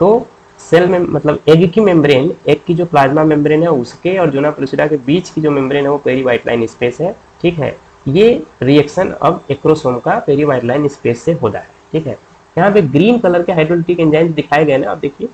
Speaker 1: तो सेल में मतलब एग की मेम्ब्रेन एग की जो प्लाज्मा मेम्ब्रेन है उसके और जोना पेलिसिडा के बीच की जो मेम्ब्रेन है वो पेरी व्हाइट लाइन स्पेस है, ठीक है? ये रिएक्शन अब एक्रोसोम का पेरी व्हाइट लाइन स्पेस से होता है, ठीक है? यहाँ पे ग्रीन कलर के हाइड्रोलिटिक एंजाइम दिखाए गए ना, आप देखिए।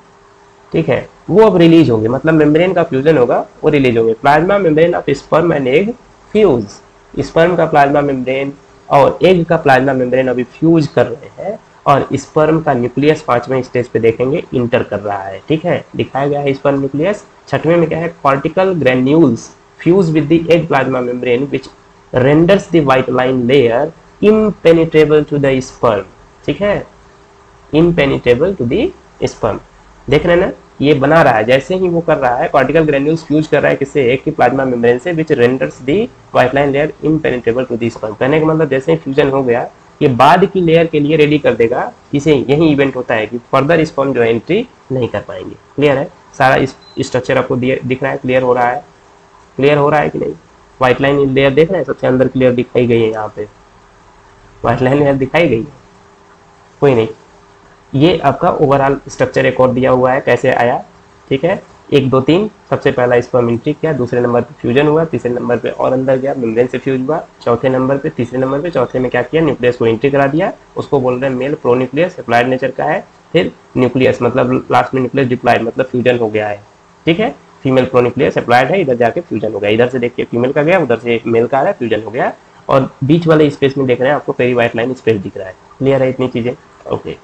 Speaker 1: ठीक है? वो अब रिलीज़ होंगे। मतलब मेम्ब्रेन का फ्यूजन होगा, वो रिलीज़ होंगे। Plasma membrane of sperm and egg fuse sperm का प्लाज्मा मेम्ब्रेन और एग का प्लाज्मा मेम्ब्रेन अभी फ्यूज कर रहे हैं और स्पर्म का न्यूक्लियस पाँचवें स्टेज पे देखेंगे इंटर कर रहा है। ठीक है? दिखाया गया है स्पर्म न्यूक्लियस छठवें में क्या है? Cortical granules fuse with the egg plasma membrane which renders the vitelline layer impenetrable to the sperm ठीक है? इम्पेनिट्रेबल टू द स्पर्म देख रहे हैं ना? ये बना रहा है। जैसे ही वो कर रहा है पार्टिकल ग्रेन्यूल्स फ्यूज कर रहा है किससे एक की प्लाज्मा मेम्ब्रेन से which renders the vitelline layer impenetrable to the sperm कहने का मतलब जैसे ही फ्यूजन हो गया, ये बाद की लेयर के लिए रेडी कर देगा, इसे यही इवेंट होता है कि फर्दर स्पर्म जो एंट्री नहीं कर पाएँगे। क्लियर है? सारा स्ट्रक्चर आपको दिख रहा है? क्लियर हो रहा है। क्लियर हो रहा है कि नहीं? व्हाइट लाइन लेयर देख रहे हैं? सबसे अंदर क्लियर दिखाई गई है यहाँ पे। व्हाइट लाइन लेयर दिखाई गई है। कोई नहीं। ये आपका ओवरऑल स्ट्रक्चर एक और दिया हुआ है, कैसे आया, ठीक है? एक, दो, तीन, सबसे पहला स्पर्म एंट्री किया, दूसरे नंबर पे फ्यूजन हुआ, तीसरे नंबर पे और अंदर गया मेम्ब्रेन से फ्यूज हुआ, चौथे नंबर पे, तीसरे नंबर पे, चौथे में क्या किया न्यूक्लियस को एंट्री करा दिया, उसको बोल रहे हैं male pronucleus haploid nature का है, फिर न्यूक्लियस मतलब लास्ट में न्यूक्लियस डिप्लाइड मतलब फ्यूजन हो गया है, ठीक है? फीमेल प्रो न्यूक्लियस अप्लाइड है, इधर जाके फ्यूजन हो गया, इधर से देखिए फीमेल का गया, उधर से मेल का आ रहा है फ्यूजन हो गया, और बीच वाले स्पेस में देख रहे हैं, आपको पेरी व्हाइट लाइन स्पेस दिख रहा है क्लियर है इतनी चीज़ें? ओके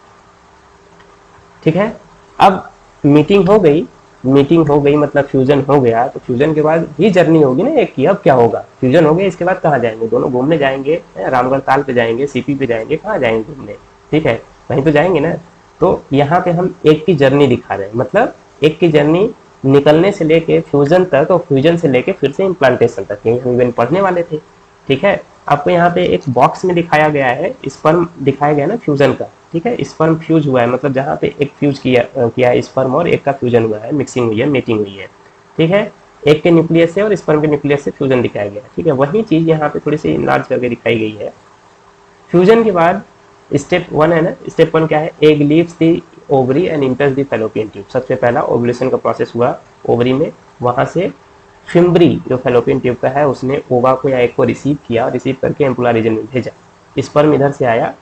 Speaker 1: ठीक है? अब मीटिंग हो गई मीटिंग हो गई मतलब फ्यूजन हो गया तो फ्यूजन के बाद ही जर्नी होगी ना एक की अब क्या होगा? फ्यूजन हो गया, इसके बाद कहाँ जाएँगे? दोनों घूमने जाएँगे रामगढ़ ताल पे जाएँगे सीपी पे जाएँगे, कहाँ जाएँगे घूमने? ठीक है? वहीं तो जाएँगे ना? तो यहाँ पे हम एक की जर्नी दिखा रहे हैं। मतलब एक की जर्नी निकलने से लेके फ्यूजन तक और फ्यूजन से लेके फिर से इम्प्लांटेशन तक यही हम इवन पढ़ने वाले थे। ठीक है? आपको यहाँ पे एक बॉक्स में दिखाया गया है स्पर्म दिखाया गया ना फ्यूजन का, ठीक है? स्पर्म फ्यूज हुआ है मतलब जहाँ पे एक फ्यूज किया किया है स्पर्म और एक का फ्यूजन हुआ है मिक्सिंग हुई है मीटिंग हुई है, ठीक है? एक के न्यूक्लियस से और स्पर्म के न्यूक्लियस से फ्यूजन दिखाया गया है, ठीक है? वही चीज़ यहाँ पे थोड़ी सी इनलार्ज करके दिखाई गई है। फ्यूजन के बाद स्टेप वन है ना स्टेप वन क्या है? Egg leaves the ovary and enters the fallopian tube सबसे पहला ओवुलेशन का प्रोसेस हुआ ओवरी में, वहाँ से फिम्बरी जो फेलोपियन ट्यूब का है, उसने ओवा को या एक को रिसीव किया रिसीव करके एम्पुला रीजन में भेजा। स्पर्म इधर से आया।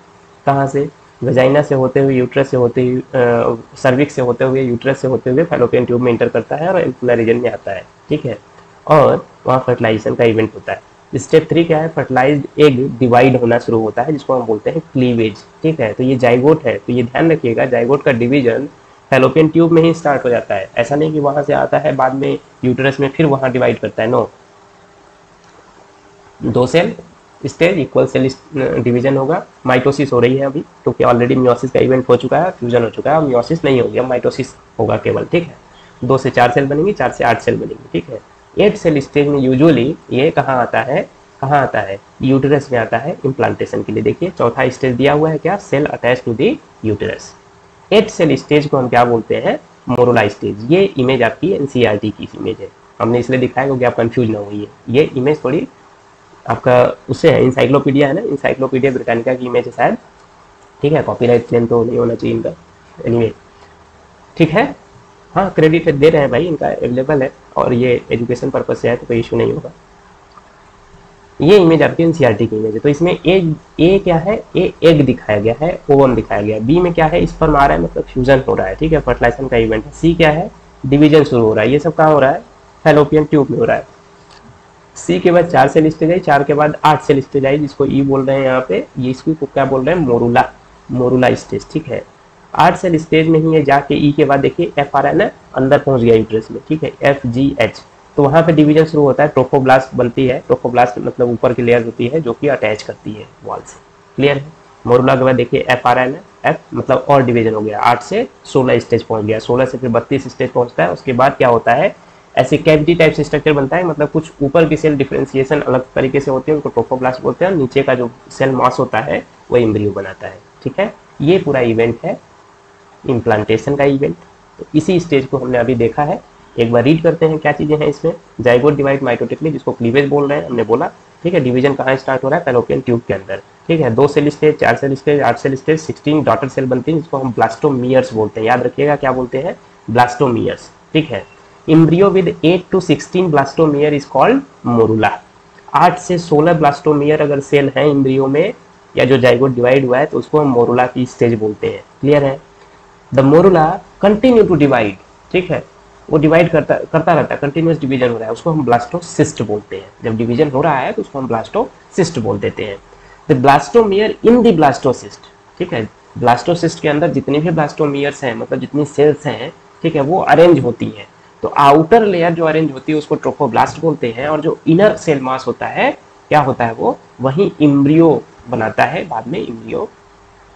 Speaker 1: कहाँ से? वेजाइना से होते हुए यूट्रस से होते हुए सर्विक्स से होते हुए यूट्रस से होते हुए फेलोपियन ट्यूब में इंटर करता है और एम्पुलर रीजन में आता है। ठीक है? और वहाँ फर्टिलाइजेशन का इवेंट होता है। स्टेप थ्री क्या है? फर्टिलाइज एग डिवाइड होना शुरू होता है, जिसको हम बोलते हैं क्लीवेज ठीक है? तो ये जाइगोट है। तो ये ध्यान रखिएगा जाइगोट का डिवीज़न फेलोपियन ट्यूब में ही स्टार्ट हो जाता है। ऐसा नहीं कि वहाँ से आता है, बाद में यूटरस में फिर वहाँ डिवाइड करता है नो दो cell stage equal cell division होगा। माइटोसिस हो रही है अभी, क्योंकि ऑलरेडी म्योसिस का इवेंट हो चुका है फ्यूजन हो चुका है म्योसिस नहीं होगी अब माइटोसिस होगा केवल, ठीक है। दो से चार सेल बनेंगे, चार से आठ सेल बनेंगे, ठीक है। एट सेल स्टेज में यूजुअली ये कहाँ आता है, कहाँ आता है? यूटरस में आता है इम्प्लांटेशन के लिए। देखिए, चौथा स्टेज दिया हुआ है क्या? Cell attach to the uterus eight cell stage को हम क्या बोलते हैं? मोरोला स्टेज ये इमेज आपकी एनसीईआरटी की इमेज है। हमने इसलिए दिखाया क्योंकि आप कंफ्यूज ना हुई है ये इमेज थोड़ी आपका, उससे है। इंसाइक्लोपीडिया है ना? इंसाइक्लोपीडिया ब्रिटानिका की इमेज है शायद। ठीक है? कॉपीराइट क्लेम तो नहीं होना चाहिए इनका। एनीवे ठीक है? हाँ क्रेडिट दे रहे हैं भाई। इनका अवेलेबल है। और ये एजुकेशन पर्पज से है तो कोई इशू नहीं होगा। ये इमेज आपकी एनसीआरटी की इमेज है। तो इसमें ए ए क्या है? ए एग दिखाया गया है ओवन दिखाया गया है। बी में क्या है? इस पर आ रहा है मतलब फ्यूजन हो रहा है, ठीक है? फर्टिलाइजेशन का इवेंट है। सी क्या है? डिवीज़न शुरू हो रहा है। ये सब कहाँ हो रहा है? फेलोपियन ट्यूब में हो रहा है। सी के बाद चार सेल स्टेज आई चार के बाद आठ सेल स्टेज आई जिसको ई e बोल रहे हैं यहाँ पे, ये इसको क्या बोल रहे हैं? मोरूला मोरूला स्टेज ठीक है? आठ सेल स्टेज में ही है, जाके ई e के बाद देखिए एफ़ आ रहा है अंदर पहुँच गया यूट्रस में, ठीक है? एफ़ जी एच तो वहाँ पे डिवीज़न शुरू होता है ट्रोफोब्लास्ट बनती है। ट्रोफोब्लास्ट मतलब ऊपर की लेयर होती है, जो कि अटैच करती है वॉल से क्लियर है? मोरूला के बाद देखिए एफ़ आर है एफ़ मतलब और डिवीज़न हो गया। आठ से सोलह स्टेज पहुँच गया। सोलह से फिर बत्तीस स्टेज पहुँचता है। उसके बाद क्या होता है? ऐसे कैविटी टाइप से स्ट्रक्चर बनता है मतलब कुछ ऊपर की सेल डिफ्रेंसिएशन अलग तरीके से होती है, उनको ट्रोफोब्लास्ट बोलते हैं नीचे का जो सेल मॉस होता है, वो इम्ब्रियो बनाता है। ठीक है? ये पूरा इवेंट है इम्प्लांटेशन का इवेंट तो इसी स्टेज को हमने अभी देखा है। एक बार रीड करते हैं क्या चीज़ें हैं इसमें। जाइगोट डिवाइड माइटोटिकली जिसको क्लीवेज बोल रहे हैं, हमने बोला, ठीक है डिवीज़न कहाँ स्टार्ट हो रहा है? पेलोपियन ट्यूब के अंदर। ठीक है, दो सेल स्टेज चार सेल स्टेज आठ cell stage sixteen daughter cell बनती है, जिसको हम ब्लास्टोमियर्स बोलते हैं। याद रखिएगा, क्या बोलते हैं? ब्लास्टोमियर्स। ठीक है embryo with eight to sixteen blastomere is called morula आठ से सोलह ब्लास्टोमियर अगर सेल है इम्ब्रियो में, या जो जाइगोट डिवाइड हुआ है तो उसको हम मोरूला की स्टेज बोलते हैं। क्लियर है? The morula continue to divide ठीक है वो डिवाइड करता करता रहता है कंटिन्यूस डिवीज़न हो रहा है, उसको हम ब्लास्टोसिस्ट बोलते हैं। जब डिवीज़न हो रहा है तो उसको हम ब्लास्टोसिस्ट बोल देते हैं the blastomere in the blastocyst ठीक है? ब्लास्टोसिस्ट के अंदर जितने भी ब्लास्टोमियर्स हैं मतलब जितनी सेल्स हैं, ठीक है, वो अरेंज होती हैं। तो आउटर लेयर जो अरेंज होती है, उसको ट्रोफोब्लास्ट बोलते हैं, और जो इनर सेल मास होता है, क्या होता है वो? वही इम्ब्रियो बनाता है, बाद में embryo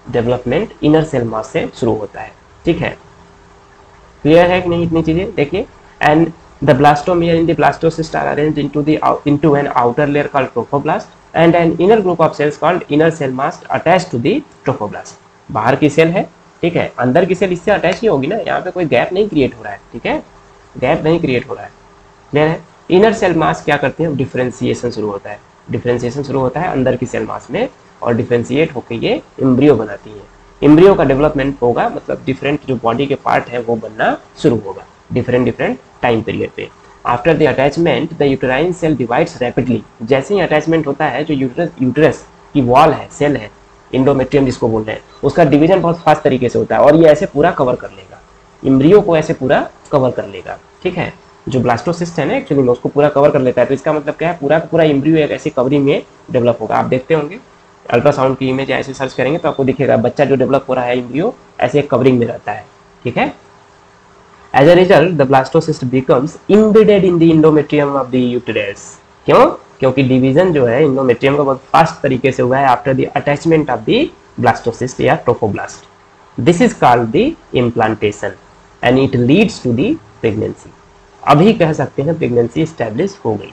Speaker 1: development inner cell mass से शुरू होता है, ठीक है? क्लियर है कि नहीं इतनी चीज़ें? देखिए and the blastomere in the blastocyst are arranged into the into an outer layer called trophoblast and an inner group of cells called inner cell mass attach to the trophoblast बाहर की cell है, ठीक है? अंदर की cell इससे attach ही होगी ना? यहाँ पे कोई गैप नहीं क्रिएट हो रहा है, ठीक है? गैप नहीं क्रिएट हो रहा है। क्लियर है? इनर सेल मास क्या करते हैं? डिफ्रेंसिएशन शुरू होता है। डिफ्रेंसिएशन शुरू होता है अंदर की सेल मास में और डिफ्रेंसिएट होकर ये इम्ब्रियो बनाती है। इम्ब्रियो का डेवलपमेंट होगा मतलब डिफरेंट जो बॉडी के पार्ट है वो बनना शुरू होगा डिफरेंट डिफरेंट टाइम पीरियड पे। After the attachment the uterine cell divides rapidly जैसे ही अटैचमेंट होता है, जो यूटरस यूटरस की वॉल है सेल है इंडोमेट्रियम जिसको बोल रहे हैं, उसका डिवीज़न बहुत फास्ट तरीके से होता है और ये ऐसे पूरा कवर कर लेगा। इम्ब्रियो को ऐसे पूरा कवर कर लेगा, ठीक है? जो ब्लास्टोसिस्ट है ना एक्चुअली उसको पूरा कवर कर लेता है तो इसका मतलब क्या है? पूरा का पूरा इम्ब्रियो एक ऐसी कवरिंग में डेवलप होगा। आप देखते होंगे अल्ट्रासाउंड की इमेज ऐसे सर्च करेंगे तो आपको दिखेगा, बच्चा जो डेवलप हो रहा है इम्ब्रियो ऐसे कवरिंग में रहता है, ठीक है? As a result the blastocyst becomes embedded in the endometrium of the uterus क्यों? क्योंकि डिवीज़न जो है इंडोमेट्रियम का बहुत फास्ट तरीके से हुआ है after the attachment of the blastocyst या trophoblast this is called the implantation and it leads to the pregnancy अभी कह सकते हैं प्रेगनेंसी स्टैब्लिश हो गई।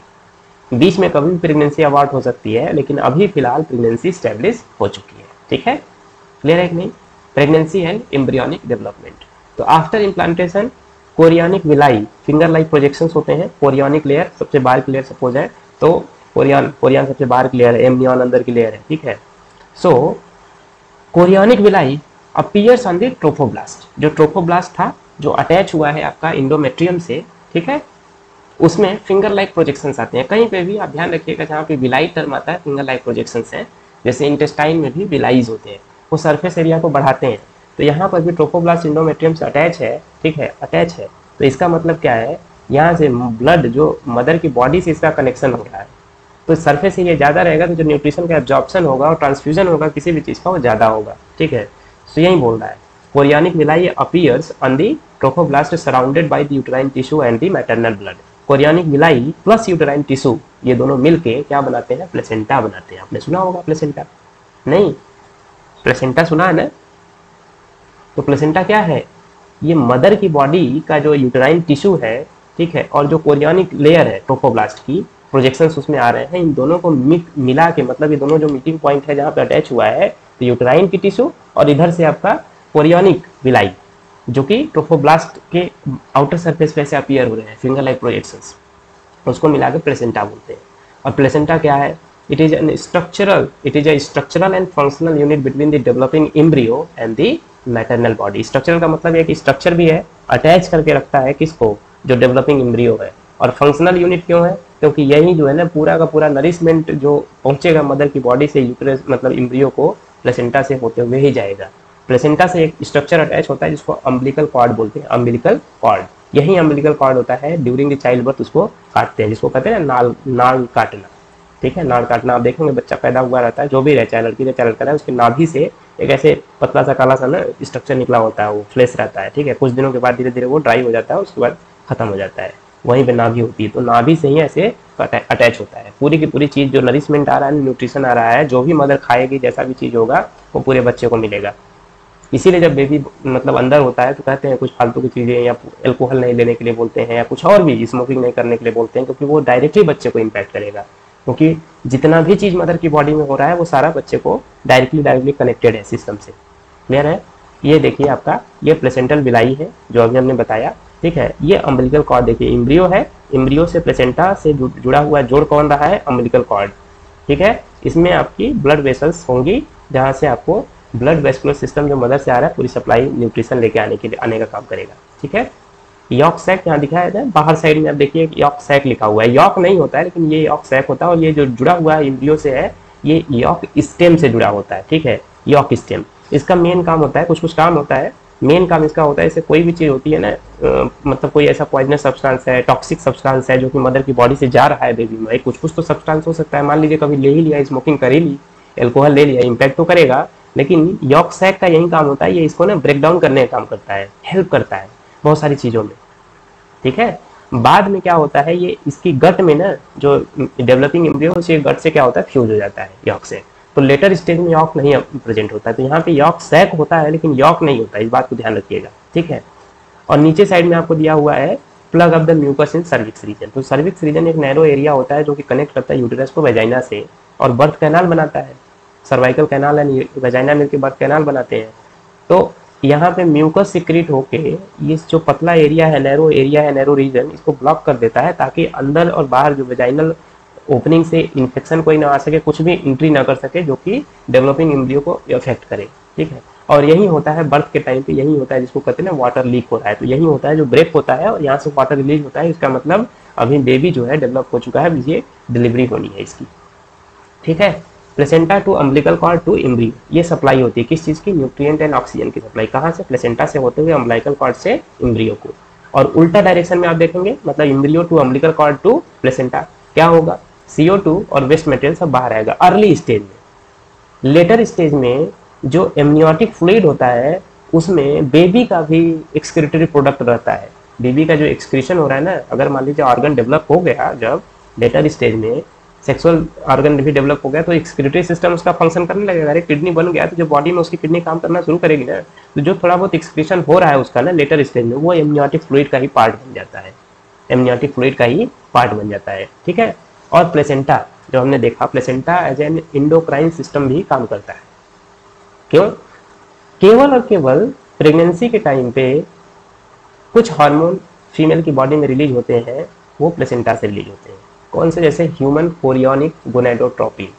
Speaker 1: बीच में कभी प्रेगनेंसी अवार्ड हो सकती है, लेकिन अभी फ़िलहाल प्रेगनेंसी स्टेब्लिश हो चुकी है। ठीक है? क्लियर है कि नहीं? प्रेगनेंसी एंड एम्ब्रियोनिक डेवलपमेंट तो after implantation chorionic villi finger like projection होते हैं। कोरियानिक लेयर सबसे बाहर की लेयर सपोज़ है तो कोरियान कोरियान सबसे बाहर की लेयर है एमनियन अंदर की लेयर है। ठीक है? So chorionic villi appears on the trophoblast जो ट्रोफोब्लास्ट था, जो अटैच हुआ है आपका इंडोमेट्रियम से, ठीक है? उसमें फिंगर लाइक प्रोजेक्शन आते हैं। कहीं पे भी आप ध्यान रखिएगा, जहाँ पे बिलाई टर्म आता है फिंगर लाइक प्रोजेक्शन है। जैसे इंटेस्टाइन में भी बिलाईज होते हैं। वो सरफेस एरिया को बढ़ाते हैं। तो यहाँ पर भी ट्रोफोब्लास्ट इंडोमेट्रियम से अटैच है, ठीक है अटैच है। तो इसका मतलब क्या है? यहाँ से ब्लड जो मदर की बॉडी से इसका कनेक्शन हो रहा है। तो सरफेस एरिया ज़्यादा रहेगा तो जो न्यूट्रिशन का एब्जॉर्प्शन होगा और ट्रांसफ्यूजन होगा, किसी भी चीज़ का वो ज़्यादा होगा, ठीक है? सो यही बोल रहा है। Chorionic villi appears on the trophoblast surrounded by the uterine tissue and the maternal blood chorionic villi plus uterine tissue ये दोनों मिलके क्या बनाते हैं? प्लेसेंटा बनाते हैं। आपने सुना होगा प्लेसेंटा नहीं? प्लेसेंटा सुना है ना? तो प्लेसेंटा क्या है? ये मदर की बॉडी का जो यूटेराइन टिश्यू है, ठीक है, और जो कोरियानिक लेयर है ट्रोफोब्लास्ट की प्रोजेक्शन उसमें आ रहे हैं। इन दोनों को मिला के मतलब ये दोनों जो मीटिंग पॉइंट है जहाँ पे अटैच हुआ है तो यूटेराइन की टिश्यू और इधर से आपका कोरियानिक विलाई। जो कि ट्रोफोब्लास्ट के आउटर सरफेस पे से अपियर हो रहे हैं फिंगर लाइक प्रोजेक्शंस उसको मिला के प्लेसेंटा बोलते हैं। और प्लेसेंटा क्या है? It is an structural it is a structural and functional unit between the developing embryo and the maternal body structural का मतलब है कि स्ट्रक्चर भी है अटैच करके रखता है किसको? जो डेवलपिंग इम्ब्रियो है। और फंक्शनल यूनिट क्यों है? क्योंकि यही जो है ना, पूरा का पूरा नरिशमेंट जो पहुंचेगा मदर की बॉडी से यूट्रस मतलब इम्ब्रियो को प्लेसेंटा से होते हुए ही जाएगा। प्लेसेंटा से एक स्ट्रक्चर अटैच होता है जिसको अम्बिलिकल कॉर्ड बोलते हैं अम्बिलिकल कॉर्ड यही अम्बिलिकल कॉर्ड होता है ड्यूरिंग द चाइल्ड बर्थ उसको काटते हैं, जिसको कहते हैं नाल नाल काटना। ठीक है? नाल काटना, आप देखेंगे बच्चा पैदा हुआ रहता है, जो भी रहे, चाहे लड़की रहे, चाहे लड़का रहे, उसके नाभि से एक ऐसे पतला सा काला सा ना स्ट्रक्चर निकला होता है, वो फ्लेश रहता है। ठीक है? कुछ दिनों के बाद धीरे धीरे वो ड्राई हो जाता है, उसके बाद खत्म हो जाता है। वहीं पे नाभि होती है तो नाभि से ही ऐसे अटैच होता है। पूरी की पूरी चीज़ जो नरिशमेंट आ रहा है न्यूट्रिशन आ रहा है, जो भी मदर खाएगी, जैसा भी चीज़ होगा, वो पूरे बच्चे को मिलेगा। इसीलिए जब बेबी मतलब अंदर होता है तो कहते हैं कुछ फालतू की चीज़ें या एल्कोहल नहीं लेने के लिए बोलते हैं या कुछ और भी स्मोकिंग नहीं करने के लिए बोलते हैं क्योंकि वो डायरेक्टली बच्चे को इम्पैक्ट करेगा। क्योंकि जितना भी चीज़ मदर की बॉडी में हो रहा है, वो सारा बच्चे को डायरेक्टली डायरेक्टली कनेक्टेड है सिस्टम से। क्लियर है? ये देखिए आपका, ये प्लेसेंटल बिलाई है, जो अभी हमने बताया। ठीक है? ये अम्बिलिकल कॉर्ड देखिए इम्ब्रियो है। इम्ब्रियो से प्लेसेंटा से जुड़ा हुआ जोड़ कौन रहा है? अम्बिलिकल कॉर्ड ठीक है? इसमें आपकी ब्लड वेसल्स होंगी, जहाँ से आपको ब्लड वेस्कुलर सिस्टम जो मदर से आ रहा है, पूरी सप्लाई न्यूट्रिशन लेके आने के लिए, आने का काम करेगा। ठीक है? यॉक सैक यहाँ दिखाया जाए बाहर साइड में आप देखिए यॉक सैक लिखा हुआ है। यॉक नहीं होता है, लेकिन ये यॉक सैक होता है और ये जो जुड़ा हुआ है इम्ब्रियो से है, ये यॉक स्टेम से जुड़ा होता है। ठीक है? York stem. इसका मेन काम होता है कुछ कुछ काम होता है। मेन काम इसका होता है जैसे कोई भी चीज़ होती है ना मतलब कोई ऐसा पॉइजनस सब्सटेंस है टॉक्सिक सब्सटेंस है, जो कि मदर की बॉडी से जा रहा है बेबी में। कुछ कुछ तो सब्सटेंस हो सकता है। मान लीजिए कभी ले ही लिया स्मोकिंग कर ही ली एल्कोहल ले लिया इम्पैक्ट तो करेगा। लेकिन यॉक सैक का यही काम होता है, ये इसको ना ब्रेक डाउन करने का काम करता है, हेल्प करता है बहुत सारी चीज़ों में। ठीक है? बाद में क्या होता है, ये इसकी गट में ना जो डेवलपिंग एम्ब्रियो से गट से क्या होता है, फ्यूज हो जाता है यॉक से तो लेटर स्टेज में यॉक नहीं प्रेजेंट होता है तो यहाँ पे यॉक सैक होता है, लेकिन यॉक नहीं होता है इस बात को ध्यान रखिएगा। ठीक है? और नीचे साइड में आपको दिया हुआ है, plug of the mucus in cervix region. तो सर्विक्स रीजन एक नैरो एरिया होता है, जो कि कनेक्ट करता है यूटेरस को वेजाइना से, और बर्थ कैनाल बनाता है। सर्वाइकल कैनाल एंड वेजाइना मिलकर बर्थ कैनाल बनाते हैं। तो यहाँ पे म्यूकस सिक्रिट होके ये जो पतला एरिया है, नैरो एरिया है, नैरो रीजन, इसको ब्लॉक कर देता है ताकि अंदर और बाहर जो वेजाइनल ओपनिंग से इन्फेक्शन कोई ना आ सके, कुछ भी इंट्री ना कर सके जो कि डेवलपिंग इम्ब्रियो को इफ़ेक्ट करे, ठीक है? और यही होता है बर्थ के टाइम पे, यही होता है जिसको कहते हैं वाटर लीक हो रहा है। तो यही होता है जो ब्रेक होता है और यहाँ से वाटर रिलीज़ होता है, इसका मतलब अभी बेबी जो है डेवलप हो चुका है ये डिलीवरी होनी है इसकी, ठीक है? Placenta to umbilical cord to embryo ये सप्लाई होती है किस चीज़ की? न्यूट्रिएंट एंड ऑक्सीजन की सप्लाई कहाँ से? प्लेसेंटा से होते हुए अम्बलाइकल कॉर्ड से इम्ब्रियो को। और उल्टा डायरेक्शन में आप देखेंगे मतलब embryo to umbilical cord to placenta क्या होगा? CO2 और वेस्ट मटेरियल सब बाहर आएगा। अर्ली स्टेज में। लेटर स्टेज में जो एमनियोटिक फ्लूड होता है, उसमें बेबी का भी एक्सक्रिटरी प्रोडक्ट रहता है। बेबी का जो एक्सक्रीशन हो रहा है ना, अगर मान लीजिए ऑर्गन डेवलप हो गया जब लेटर स्टेज में सेक्सुअल ऑर्गन भी डेवलप हो गया तो एक्सक्रिटरी सिस्टम उसका फ़ंक्शन करने लगेगा। अरे किडनी बन गया तो जो बॉडी में उसकी किडनी काम करना शुरू करेगी ना तो जो थोड़ा बहुत एक्सक्रीशन हो रहा है उसका ना लेटर स्टेज में, वो एमनियोटिक फ्लूड का ही पार्ट बन जाता है। एमनियोटिक फ्लूड का ही पार्ट बन जाता है, ठीक है? और प्लेसेंटा जो हमने देखा placenta as an endocrine system भी काम करता है। क्यों? केवल और केवल प्रेगनेंसी के टाइम पे कुछ हार्मोन फीमेल की बॉडी में रिलीज़ होते हैं, वो प्लेसेंटा से रिलीज़ होते हैं। कौन से? जैसे human chorionic gonadotropin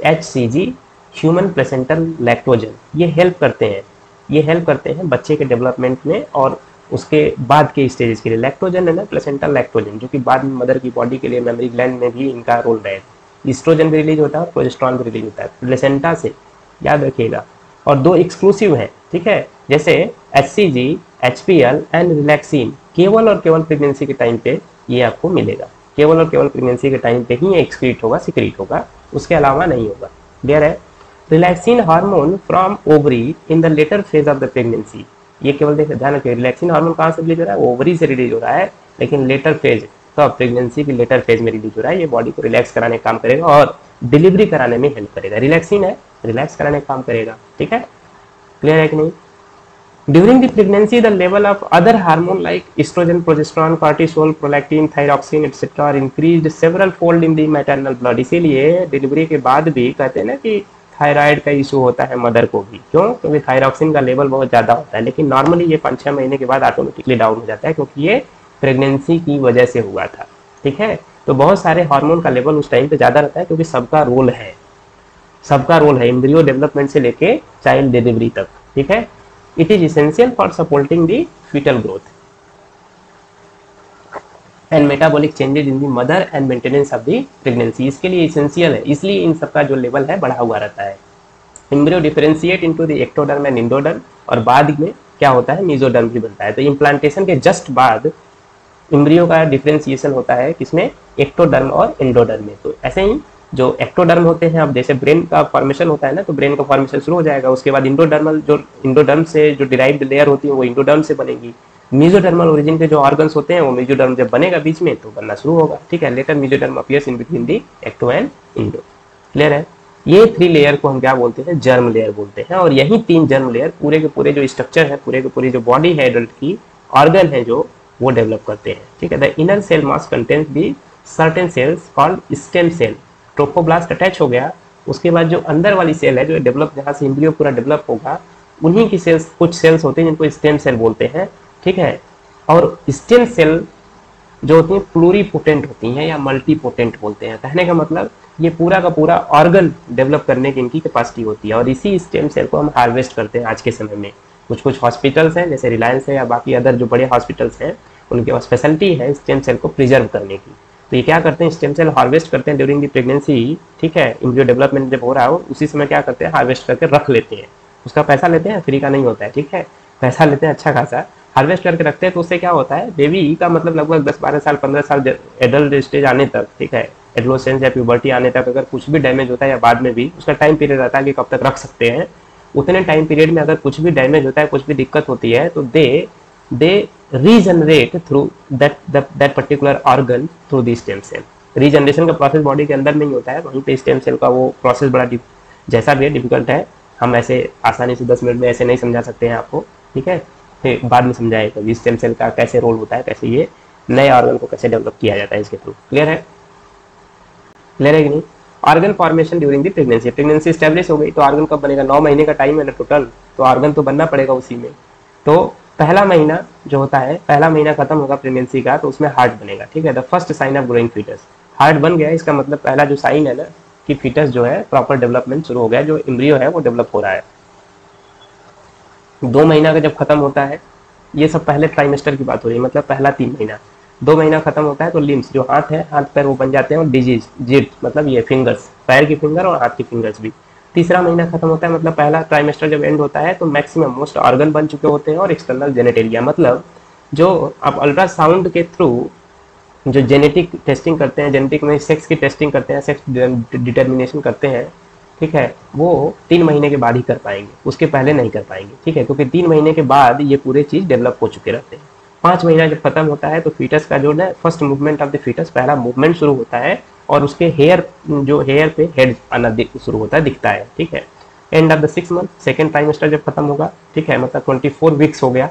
Speaker 1: H C G human placental lactogen ये हेल्प करते हैं। ये हेल्प करते हैं बच्चे के डेवलपमेंट में और उसके बाद के स्टेजेस के लिए। लैक्टोजन है ना? प्लेसेंटल लैक्टोजन जो कि बाद में मदर की बॉडी के लिए मेमोरी ग्लैंड में भी इनका रोल रहेगा इस्ट्रोजन भी रिलीज़ होता है और प्रोजेस्ट्रॉन भी रिलीज़ होता है। प्लेसेंटा से, याद रखिएगा। और दो एक्सक्लूसिव हैं, ठीक है? जैसे H C G H P L and relaxin केवल और केवल प्रेगनेंसी के टाइम पे ये आपको मिलेगा। केवल और केवल प्रेगनेंसी के टाइम पे ही एक्सक्रीट होगा सिक्रीट होगा, उसके अलावा नहीं होगा। क्लियर है? Relaxin hormone from ovary in the later phase of the pregnancy ये केवल देख, ध्यान रखिए रिलैक्सिन हार्मोन कहाँ से रिलीज़ हो रहा है? ओवरी से रिलीज़ हो रहा है, लेकिन लेटर फ़ेज़ कब प्रेगनेंसी की लेटर फ़ेज़ में रिलीज़ हो रहा है, ये बॉडी को रिलैक्स कराने काम करेगा और डिलीवरी कराने में हेल्प करेगा। रिलैक्सिन है रिलैक्स कराने काम करेगा। ठीक है? क्लियर है कि नहीं? During the pregnancy, the level of other hormone like estrogen, progesterone, cortisol, prolactin, thyroxine, etc. are increased several fold in the maternal blood. इसीलिए डिलीवरी के बाद भी कहते हैं ना कि थायराइड का इशू होता है मदर को भी। क्यों? क्योंकि थायरॉक्सिन का लेवल बहुत ज़्यादा होता है लेकिन नॉर्मली ये पाँच छः महीने के बाद ऑटोमेटिकली डाउन हो जाता है क्योंकि ये प्रेगनेंसी की वजह से हुआ था। ठीक है? तो बहुत सारे हार्मोन का लेवल उस टाइम पे ज़्यादा रहता है क्योंकि सबका रोल है। सबका रोल है इम्ब्रियो डेवलपमेंट से लेके चाइल्ड डिलीवरी तक। ठीक है? It is essential for supporting the fetal growth and metabolic changes in the mother and maintenance of the pregnancy इसके लिए इसेंशियल है। इसलिए इन सबका जो लेवल है, बढ़ा हुआ रहता है। Embryo differentiate into the ectoderm and endoderm और बाद में क्या होता है? मीजोडर्म भी बनता है। तो इम्प्लांटेशन के जस्ट बाद इम्ब्रियो का डिफरेंशिएशन होता है किसमें? एक्टोडर्म और इंडोडर्म में। तो ऐसे ही जो एक्टोडर्म होते हैं, अब जैसे ब्रेन का फॉर्मेशन होता है ना तो ब्रेन का फॉर्मेशन शुरू हो जाएगा। उसके बाद इंडोडर्मल जो, इंडोडर्म से जो डिराइव्ड लेयर होती है, वो इंडोडर्म से बनेगी। मीजोडर्मल ओरिजिन के जो ऑर्गन्स होते हैं, वो मीजोडर्म जब बनेगा बीच में तो बनना शुरू होगा। ठीक है? Later mesoderm appears in between the ecto and endo clear है? ये थ्री लेयर को हम क्या बोलते हैं? जर्म लेयर बोलते हैं। और यही तीन जर्म लेयर पूरे के पूरे जो स्ट्रक्चर है, पूरे के पूरी जो बॉडी है एडल्ट की ऑर्गन है जो, वो डेवलप करते हैं। ठीक है? The inner cell mass content the certain cells called stem cell trophoblast attach हो गया, उसके बाद जो अंदर वाली सेल है, जो डेवलप जहाँ से इंद्रियो पूरा डेवलप होगा, उन्हीं की सेल्स कुछ सेल्स होते हैं जिनको स्टेम सेल बोलते हैं, ठीक है? और स्टेम सेल जो होती हैं प्लूरीपोटेंट होती हैं या मल्टीपोटेंट बोलते हैं। कहने का मतलब ये पूरा का पूरा ऑर्गन डेवलप करने की इनकी कैपेसिटी होती है और इसी स्टेम सेल को हम हार्वेस्ट करते हैं आज के समय में। कुछ कुछ हॉस्पिटल्स हैं, जैसे रिलायंस है या बाकी अदर जो बड़े हॉस्पिटल्स हैं, उनके पास फैसिलिटी है स्टेम सेल को प्रिजर्व करने की। तो ये क्या करते हैं स्टेम सेल हार्वेस्ट करते हैं ड्यूरिंग दी प्रेगनेंसी ठीक है? जो डेवलपमेंट जब हो रहा हो, उसी समय क्या करते हैं हार्वेस्ट करके रख लेते हैं। उसका पैसा लेते हैं फ्री का नहीं होता है, ठीक है? पैसा लेते हैं अच्छा खासा। हार्वेस्ट करके रखते हैं तो उससे क्या होता है बेबी का मतलब लगभग दस बारह साल, पंद्रह साल एडल्ट स्टेज आने तक, ठीक है? एडलोसेंस या प्यूबर्टी आने तक अगर कुछ भी डैमेज होता है या बाद में भी, उसका टाइम पीरियड रहता है कि कब तक रख सकते हैं। उतने टाइम पीरियड में अगर कुछ भी डैमेज होता है, कुछ भी दिक्कत होती है तो they they regenerate through that that particular organ through the stem cell regeneration का प्रोसेस बॉडी के अंदर नहीं होता है, वहीं पे स्टेम सेल का वो प्रोसेस बड़ा जैसा भी है डिफ़िकल्ट है। हम ऐसे आसानी से दस मिनट में ऐसे नहीं समझा सकते हैं आपको, ठीक है? फिर बाद में समझाए कभी स्टेम सेल का कैसे रोल होता है, कैसे ये नए ऑर्गन को कैसे डेवलप किया जाता है इसके थ्रू क्लियर है? क्लियर है कि नहीं? Organ formation during the pregnancy pregnancy establish हो गई तो ऑर्गन कब बनेगा? नौ महीने का टाइम है ना टोटल तो ऑर्गन तो बनना पड़ेगा उसी में। तो पहला महीना जो होता है, पहला महीना खत्म होगा प्रेगनेंसी का तो उसमें हार्ट बनेगा, ठीक है? The first sign of growing fetus heart बन गया, इसका मतलब पहला जो साइन है ना, कि फीटस जो है प्रॉपर डेवलपमेंट शुरू हो गया, जो इम्ब्रियो है, वो डेवलप हो रहा है। दो महीना का जब खत्म होता है, ये सब पहले ट्राइमेस्टर की बात हो रही है मतलब पहला तीन महीना। दो महीना खत्म होता है तो लिम्स जो हाथ है, हाथ पैर वो बन जाते हैं और डिज़ीज़ जिट मतलब ये फिंगर्स पैर की फिंगर और हाथ की फिंगर्स भी। तीसरा महीना खत्म होता है मतलब पहला ट्राइमेस्टर जब एंड होता है तो मैक्सिमम मोस्ट ऑर्गन बन चुके होते हैं और एक्सटर्नल जेनेटेरिया मतलब जो आप अल्ट्रासाउंड के थ्रू जो जेनेटिक टेस्टिंग करते हैं जेनेटिक में सेक्स की टेस्टिंग करते हैं सेक्स डिटर्मिनेशन करते हैं, ठीक है, वो तीन महीने के बाद ही कर पाएँगे, उसके पहले नहीं कर पाएँगे, ठीक है, क्योंकि तीन महीने के बाद ये पूरे चीज़ डेवलप हो चुके रहते हैं। पाँच महीना जब खत्म होता है तो फीटस का जो ना first movement of the fetus पहला मूवमेंट शुरू होता है, और उसके हेयर जो हेयर पे हेड आना शुरू होता है, दिखता है, ठीक है? End of the six month second trimester जब खत्म होगा, ठीक है? मतलब ट्वेंटी फोर वीक्स हो गया।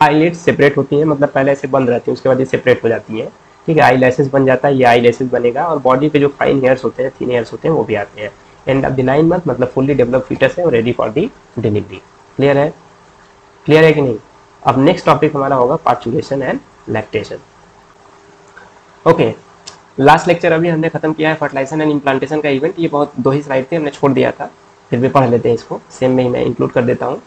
Speaker 1: आई सेपरेट होती है मतलब पहले ऐसे बंद रहती है, उसके बाद ये सेपरेट हो जाती है, ठीक है? आई लेसेस बन जाता है, ये आई लेसेस बनेगा, और बॉडी पे जो फाइन हेयर्स होते हैं थीन हेयर्स होते हैं, वो भी आते हैं। End of the nine month मतलब फुल्ली डेवलप फीटस है, और ready for the delivery clear है? क्लियर है कि नहीं? अब नेक्स्ट टॉपिक हमारा होगा parturition and lactation okay last lecture अभी हमने खत्म किया है फर्टिलाइजेशन एंड इम्प्लांटेशन का इवेंट ये बहुत दो ही स्लाइड थे, हमने छोड़ दिया था, फिर भी पढ़ लेते हैं इसको. सेम में ही मैं इंक्लूड कर देता हूँ.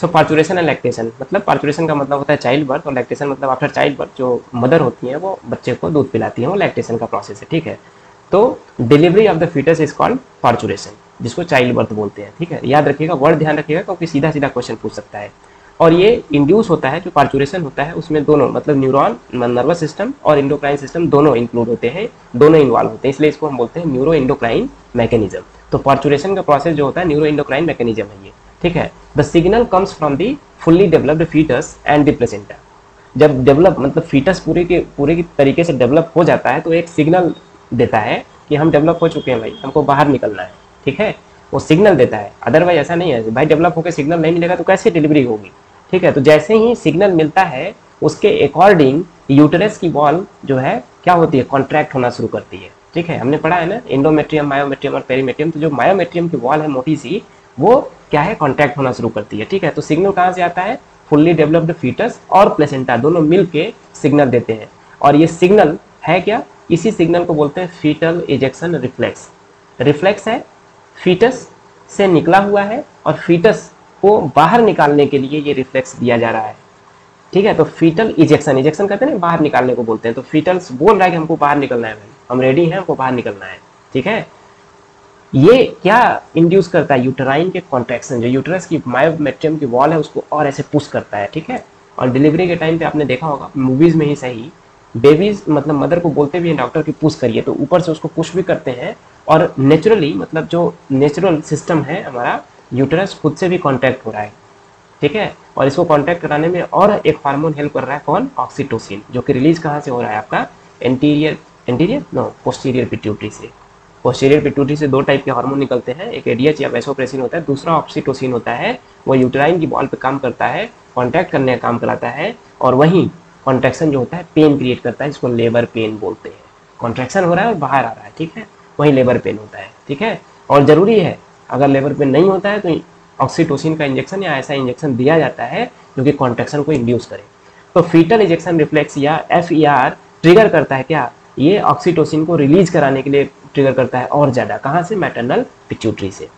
Speaker 1: सो पार्चुरेशन एंड लैक्टेशन मतलब पार्चुरेशन का मतलब होता है चाइल्ड बर्थ और लैक्टेशन मतलब आफ्टर चाइल्ड बर्थ जो मदर होती है, वो बच्चे को दूध पिलाती है, वो लैक्टेशन का प्रोसेस है, ठीक है? तो delivery of the foetus is called parturition जिसको चाइल्ड बर्थ बोलते हैं, ठीक है? याद रखिएगा वर्ड ध्यान रखिएगा, क्योंकि सीधा सीधा क्वेश्चन पूछ सकता है। और ये इंड्यूस होता है, जो पार्चुरेशन होता है, उसमें दोनों मतलब न्यूरॉन नर्वस सिस्टम और इंडोक्राइन सिस्टम दोनों इंक्लूड होते हैं, दोनों इन्वॉल्व होते हैं, इसलिए इसको हम बोलते हैं न्यूरो इंडोक्राइन मैकेनिज्म तो पार्चुरेशन का प्रोसेस जो होता है न्यूरो इंडोक्राइन मैकेनिज्म है ये, ठीक है? The signal comes from the fully developed fetus and the placenta जब डेवलप मतलब फीटस पूरे के, पूरे की तरीके से डेवलप हो जाता है तो एक सिग्नल देता है कि हम डेवलप हो चुके हैं भाई, हमको बाहर निकलना है, ठीक है? वो सिग्नल देता है। अदरवाइज़ ऐसा नहीं है, भाई डेवलप होकर सिग्नल नहीं मिलेगा तो कैसे डिलीवरी होगी? ठीक है तो जैसे ही सिग्नल मिलता है, उसके अकॉर्डिंग यूटरस की वॉल जो है, क्या होती है? कॉन्ट्रैक्ट होना शुरू करती है। ठीक है, हमने पढ़ा है ना इंडोमेट्रियम मायोमेट्रियम और पेरीमेट्रियम तो जो मायोमेट्रियम की वॉल है मोटी सी, वो क्या है? कॉन्ट्रैक्ट होना शुरू करती है। ठीक है तो सिग्नल कहाँ से आता है? फुल्ली डेवलप्ड फीटस और प्लेसेंटा दोनों मिल के सिग्नल देते हैं। और ये सिग्नल है क्या? इसी सिग्नल को बोलते हैं फीटल इजेक्शन रिफ्लेक्स रिफ्लेक्स है फीटस से निकला हुआ है और फीटस को बाहर निकालने के लिए ये रिफ्लेक्स दिया जा रहा है। ठीक है तो फीटल इजेक्शन इजेक्शन कहते हैं बाहर निकालने को बोलते हैं। तो फीटल्स बोल रहा है कि हमको बाहर निकलना है हम रेडी हैं, हमको बाहर निकलना है। ठीक है? ये क्या इंड्यूस करता है? यूटराइन के कॉन्ट्रेक्शन जो यूटरस की मायोमेट्रियम की वॉल है, उसको और ऐसे पुश करता है। ठीक है? और डिलीवरी के टाइम पे आपने देखा होगा मूवीज़ में ही सही बेबीज मतलब मदर को बोलते भी हैं डॉक्टर की पुश करिए। तो ऊपर से उसको पुश भी करते हैं और नेचुरली मतलब जो नेचुरल सिस्टम है हमारा यूटरस खुद से भी कॉन्टैक्ट हो रहा है। ठीक है? और इसको कॉन्टैक्ट कराने में और एक हार्मोन हेल्प कर रहा है कौन? ऑक्सीटोसिन जो कि रिलीज़ कहाँ से हो रहा है आपका? Anterior anterior no posterior pituitary से। पोस्टीरियर पिट्यूटरी से दो टाइप के हार्मोन निकलते हैं। एक एडीएच या वेसोप्रेसिन होता है, दूसरा ऑक्सीटोसिन होता है। वो यूटराइन की बॉल पे काम करता है कॉन्टैक्ट करने का काम कराता है और वहीं कॉन्ट्रेक्शन जो होता है पेन क्रिएट करता है, जिसको लेबर पेन बोलते हैं। कॉन्ट्रेक्शन हो रहा है और बाहर आ रहा है, ठीक है? वहीं लेबर पेन होता है, ठीक है? और ज़रूरी है अगर लेबर पेन नहीं होता है तो ऑक्सीटोसिन का इंजेक्शन या ऐसा इंजेक्शन दिया जाता है जो कि कॉन्ट्रेक्शन को इंड्यूस करे। तो फीटल इंजेक्शन रिफ्लेक्स या एफईआर ट्रिगर करता है क्या? ये ऑक्सीटोसिन को रिलीज़ कराने के लिए ट्रिगर करता है और ज़्यादा। कहाँ से? मैटरनल पिट्यूटरी से।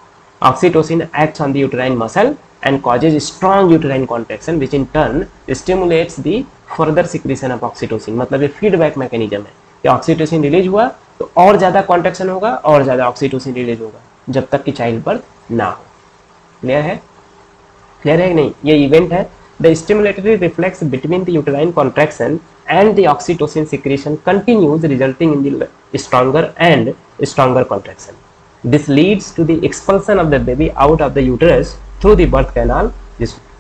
Speaker 1: Oxytocin acts on the uterine muscle and causes strong uterine contraction, which in turn stimulates the further secretion of oxytocin मतलब ये फीडबैक मैकेनिज्म है। कि ऑक्सीटोसिन रिलीज़ हुआ तो और ज़्यादा कॉन्ट्रेक्शन होगा, और ज़्यादा ऑक्सीटोसिन रिलीज़ होगा। जब तक कि चाइल्ड बर्थ ना हो। क्लियर है? क्लियर है नहीं? ये इवेंट है। The stimulatory reflex between the uterine contraction and the oxytocin secretion continues resulting in the stronger and stronger contraction. This leads to the expulsion of the baby out of the uterus through the birth canal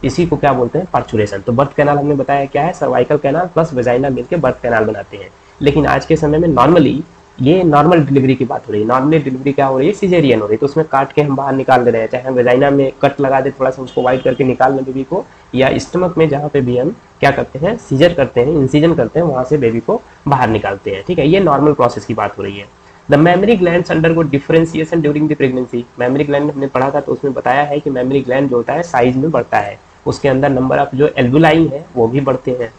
Speaker 1: इसी को क्या बोलते हैं? Parturition तो birth canal हमने बताया क्या है? सर्वाइकल कैनाल प्लस वेजाइना मिलकर बर्थ कैनाल बनाते हैं। लेकिन आज के समय में नॉर्मली ये नॉर्मल डिलीवरी की बात हो रही है। नॉर्मली डिलीवरी क्या हो रही है? सिजेरियन हो रही है। तो उसमें काट के हम बाहर निकाल दे रहे हैं। चाहे हम वेजाइना में कट लगा दे, थोड़ा सा उसको वाइट करके निकाल लें बेबी को, या स्टमक में जहाँ पे भी हम क्या करते हैं सीजर करते हैं इंसीजन करते हैं, वहाँ से बेबी को बाहर निकालते हैं। ठीक है? ये नॉर्मल प्रोसेस की बात हो रही है। The mammary gland undergo differentiation during the pregnancy mammary gland हमने पढ़ा था तो उसमें बताया है कि मेमरी ग्लैंड जो होता है साइज़ में बढ़ता है। उसके अंदर नंबर ऑफ़ जो एल्बुलाई है, वो भी बढ़ते हैं।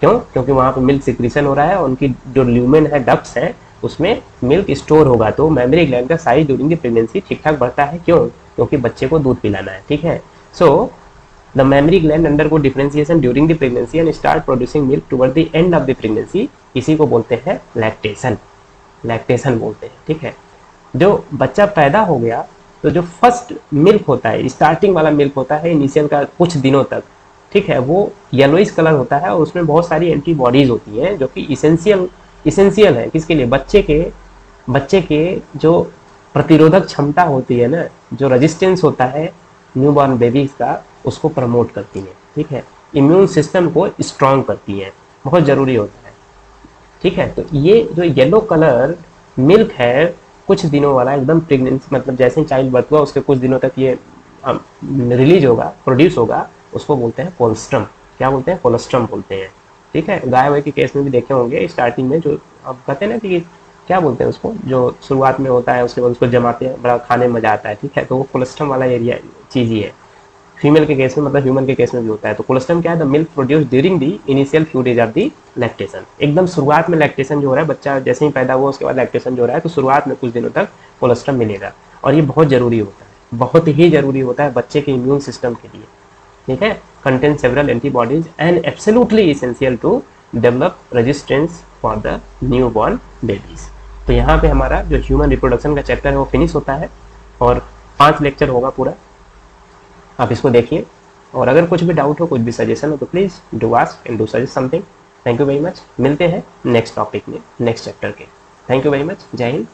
Speaker 1: क्यों? क्योंकि वहाँ पे मिल्क सिक्रीशन हो रहा है उनकी जो ल्यूमेन है डक्ट्स है उसमें मिल्क स्टोर होगा तो मेमरी ग्लैंड का साइज़ ड्यूरिंग द प्रेगनेंसी ठीक ठाक बढ़ता है। क्यों? क्योंकि बच्चे को दूध पिलाना है, ठीक है? So the mammary gland undergo differentiation during the pregnancy and start producing milk toward the end of the pregnancy इसी को बोलते हैं लैक्टेशन लैक्टेशन बोलते हैं, ठीक है? जो बच्चा पैदा हो गया तो जो फ़र्स्ट मिल्क होता है स्टार्टिंग वाला मिल्क होता है इनिशियल का कुछ दिनों तक, ठीक है? वो येलोइस कलर होता है और उसमें बहुत सारी एंटीबॉडीज होती हैं, जो कि इसेंशियल इसेंशियल है। किसके लिए? बच्चे के बच्चे के जो प्रतिरोधक क्षमता होती है ना, जो रेजिस्टेंस होता है न्यू बॉर्न बेबीज का, उसको प्रमोट करती है। ठीक है? इम्यून सिस्टम को स्ट्रॉन्ग करती है। बहुत ज़रूरी होता है। ठीक है? तो ये जो येलो कलर मिल्क है, कुछ दिनों वाला, एकदम प्रेगनेंसी मतलब जैसे चाइल्ड बर्थ हुआ, उसके कुछ दिनों तक ये रिलीज़ होगा प्रोड्यूस होगा, उसको बोलते हैं कोलेस्ट्रम क्या बोलते हैं? कोलेस्ट्रम बोलते हैं। ठीक है? गाय वाय के केस में भी देखे होंगे स्टार्टिंग में जो अब कहते हैं ना कि क्या बोलते हैं उसको? जो शुरुआत में होता है, उसके बाद उसको जमाते हैं, बड़ा खाने में मज़ा आता है, ठीक है? तो वो कोलेस्ट्रम वाला एरिया चीज़ ही है। फीमेल के केस में मतलब ह्यूमन के केस में भी होता है। तो कोलेस्ट्रम क्या है? The milk produce during the initial few days of the lactation एकदम शुरुआत में लैक्टेशन जो हो रहा है, बच्चा जैसे ही पैदा हुआ, उसके बाद लैक्टेशन जो हो रहा है तो शुरुआत में कुछ दिनों तक कोलेस्ट्रम मिलेगा। और ये बहुत ज़रूरी होता है। बहुत ही ज़रूरी होता है बच्चे के इम्यून सिस्टम के लिए। ठीक है? Contain several antibodies and absolutely essential to develop resistance for the new born babies तो यहाँ पे हमारा जो ह्यूमन रिप्रोडक्शन का चैप्टर है, वो फिनिश होता है और पाँच लेक्चर होगा पूरा। आप इसको देखिए। और अगर कुछ भी डाउट हो, कुछ भी सजेशन हो तो please do ask and do suggest something thank you very much मिलते हैं नेक्स्ट टॉपिक में नेक्स्ट चैप्टर के। थैंक यू वेरी मच जय हिंद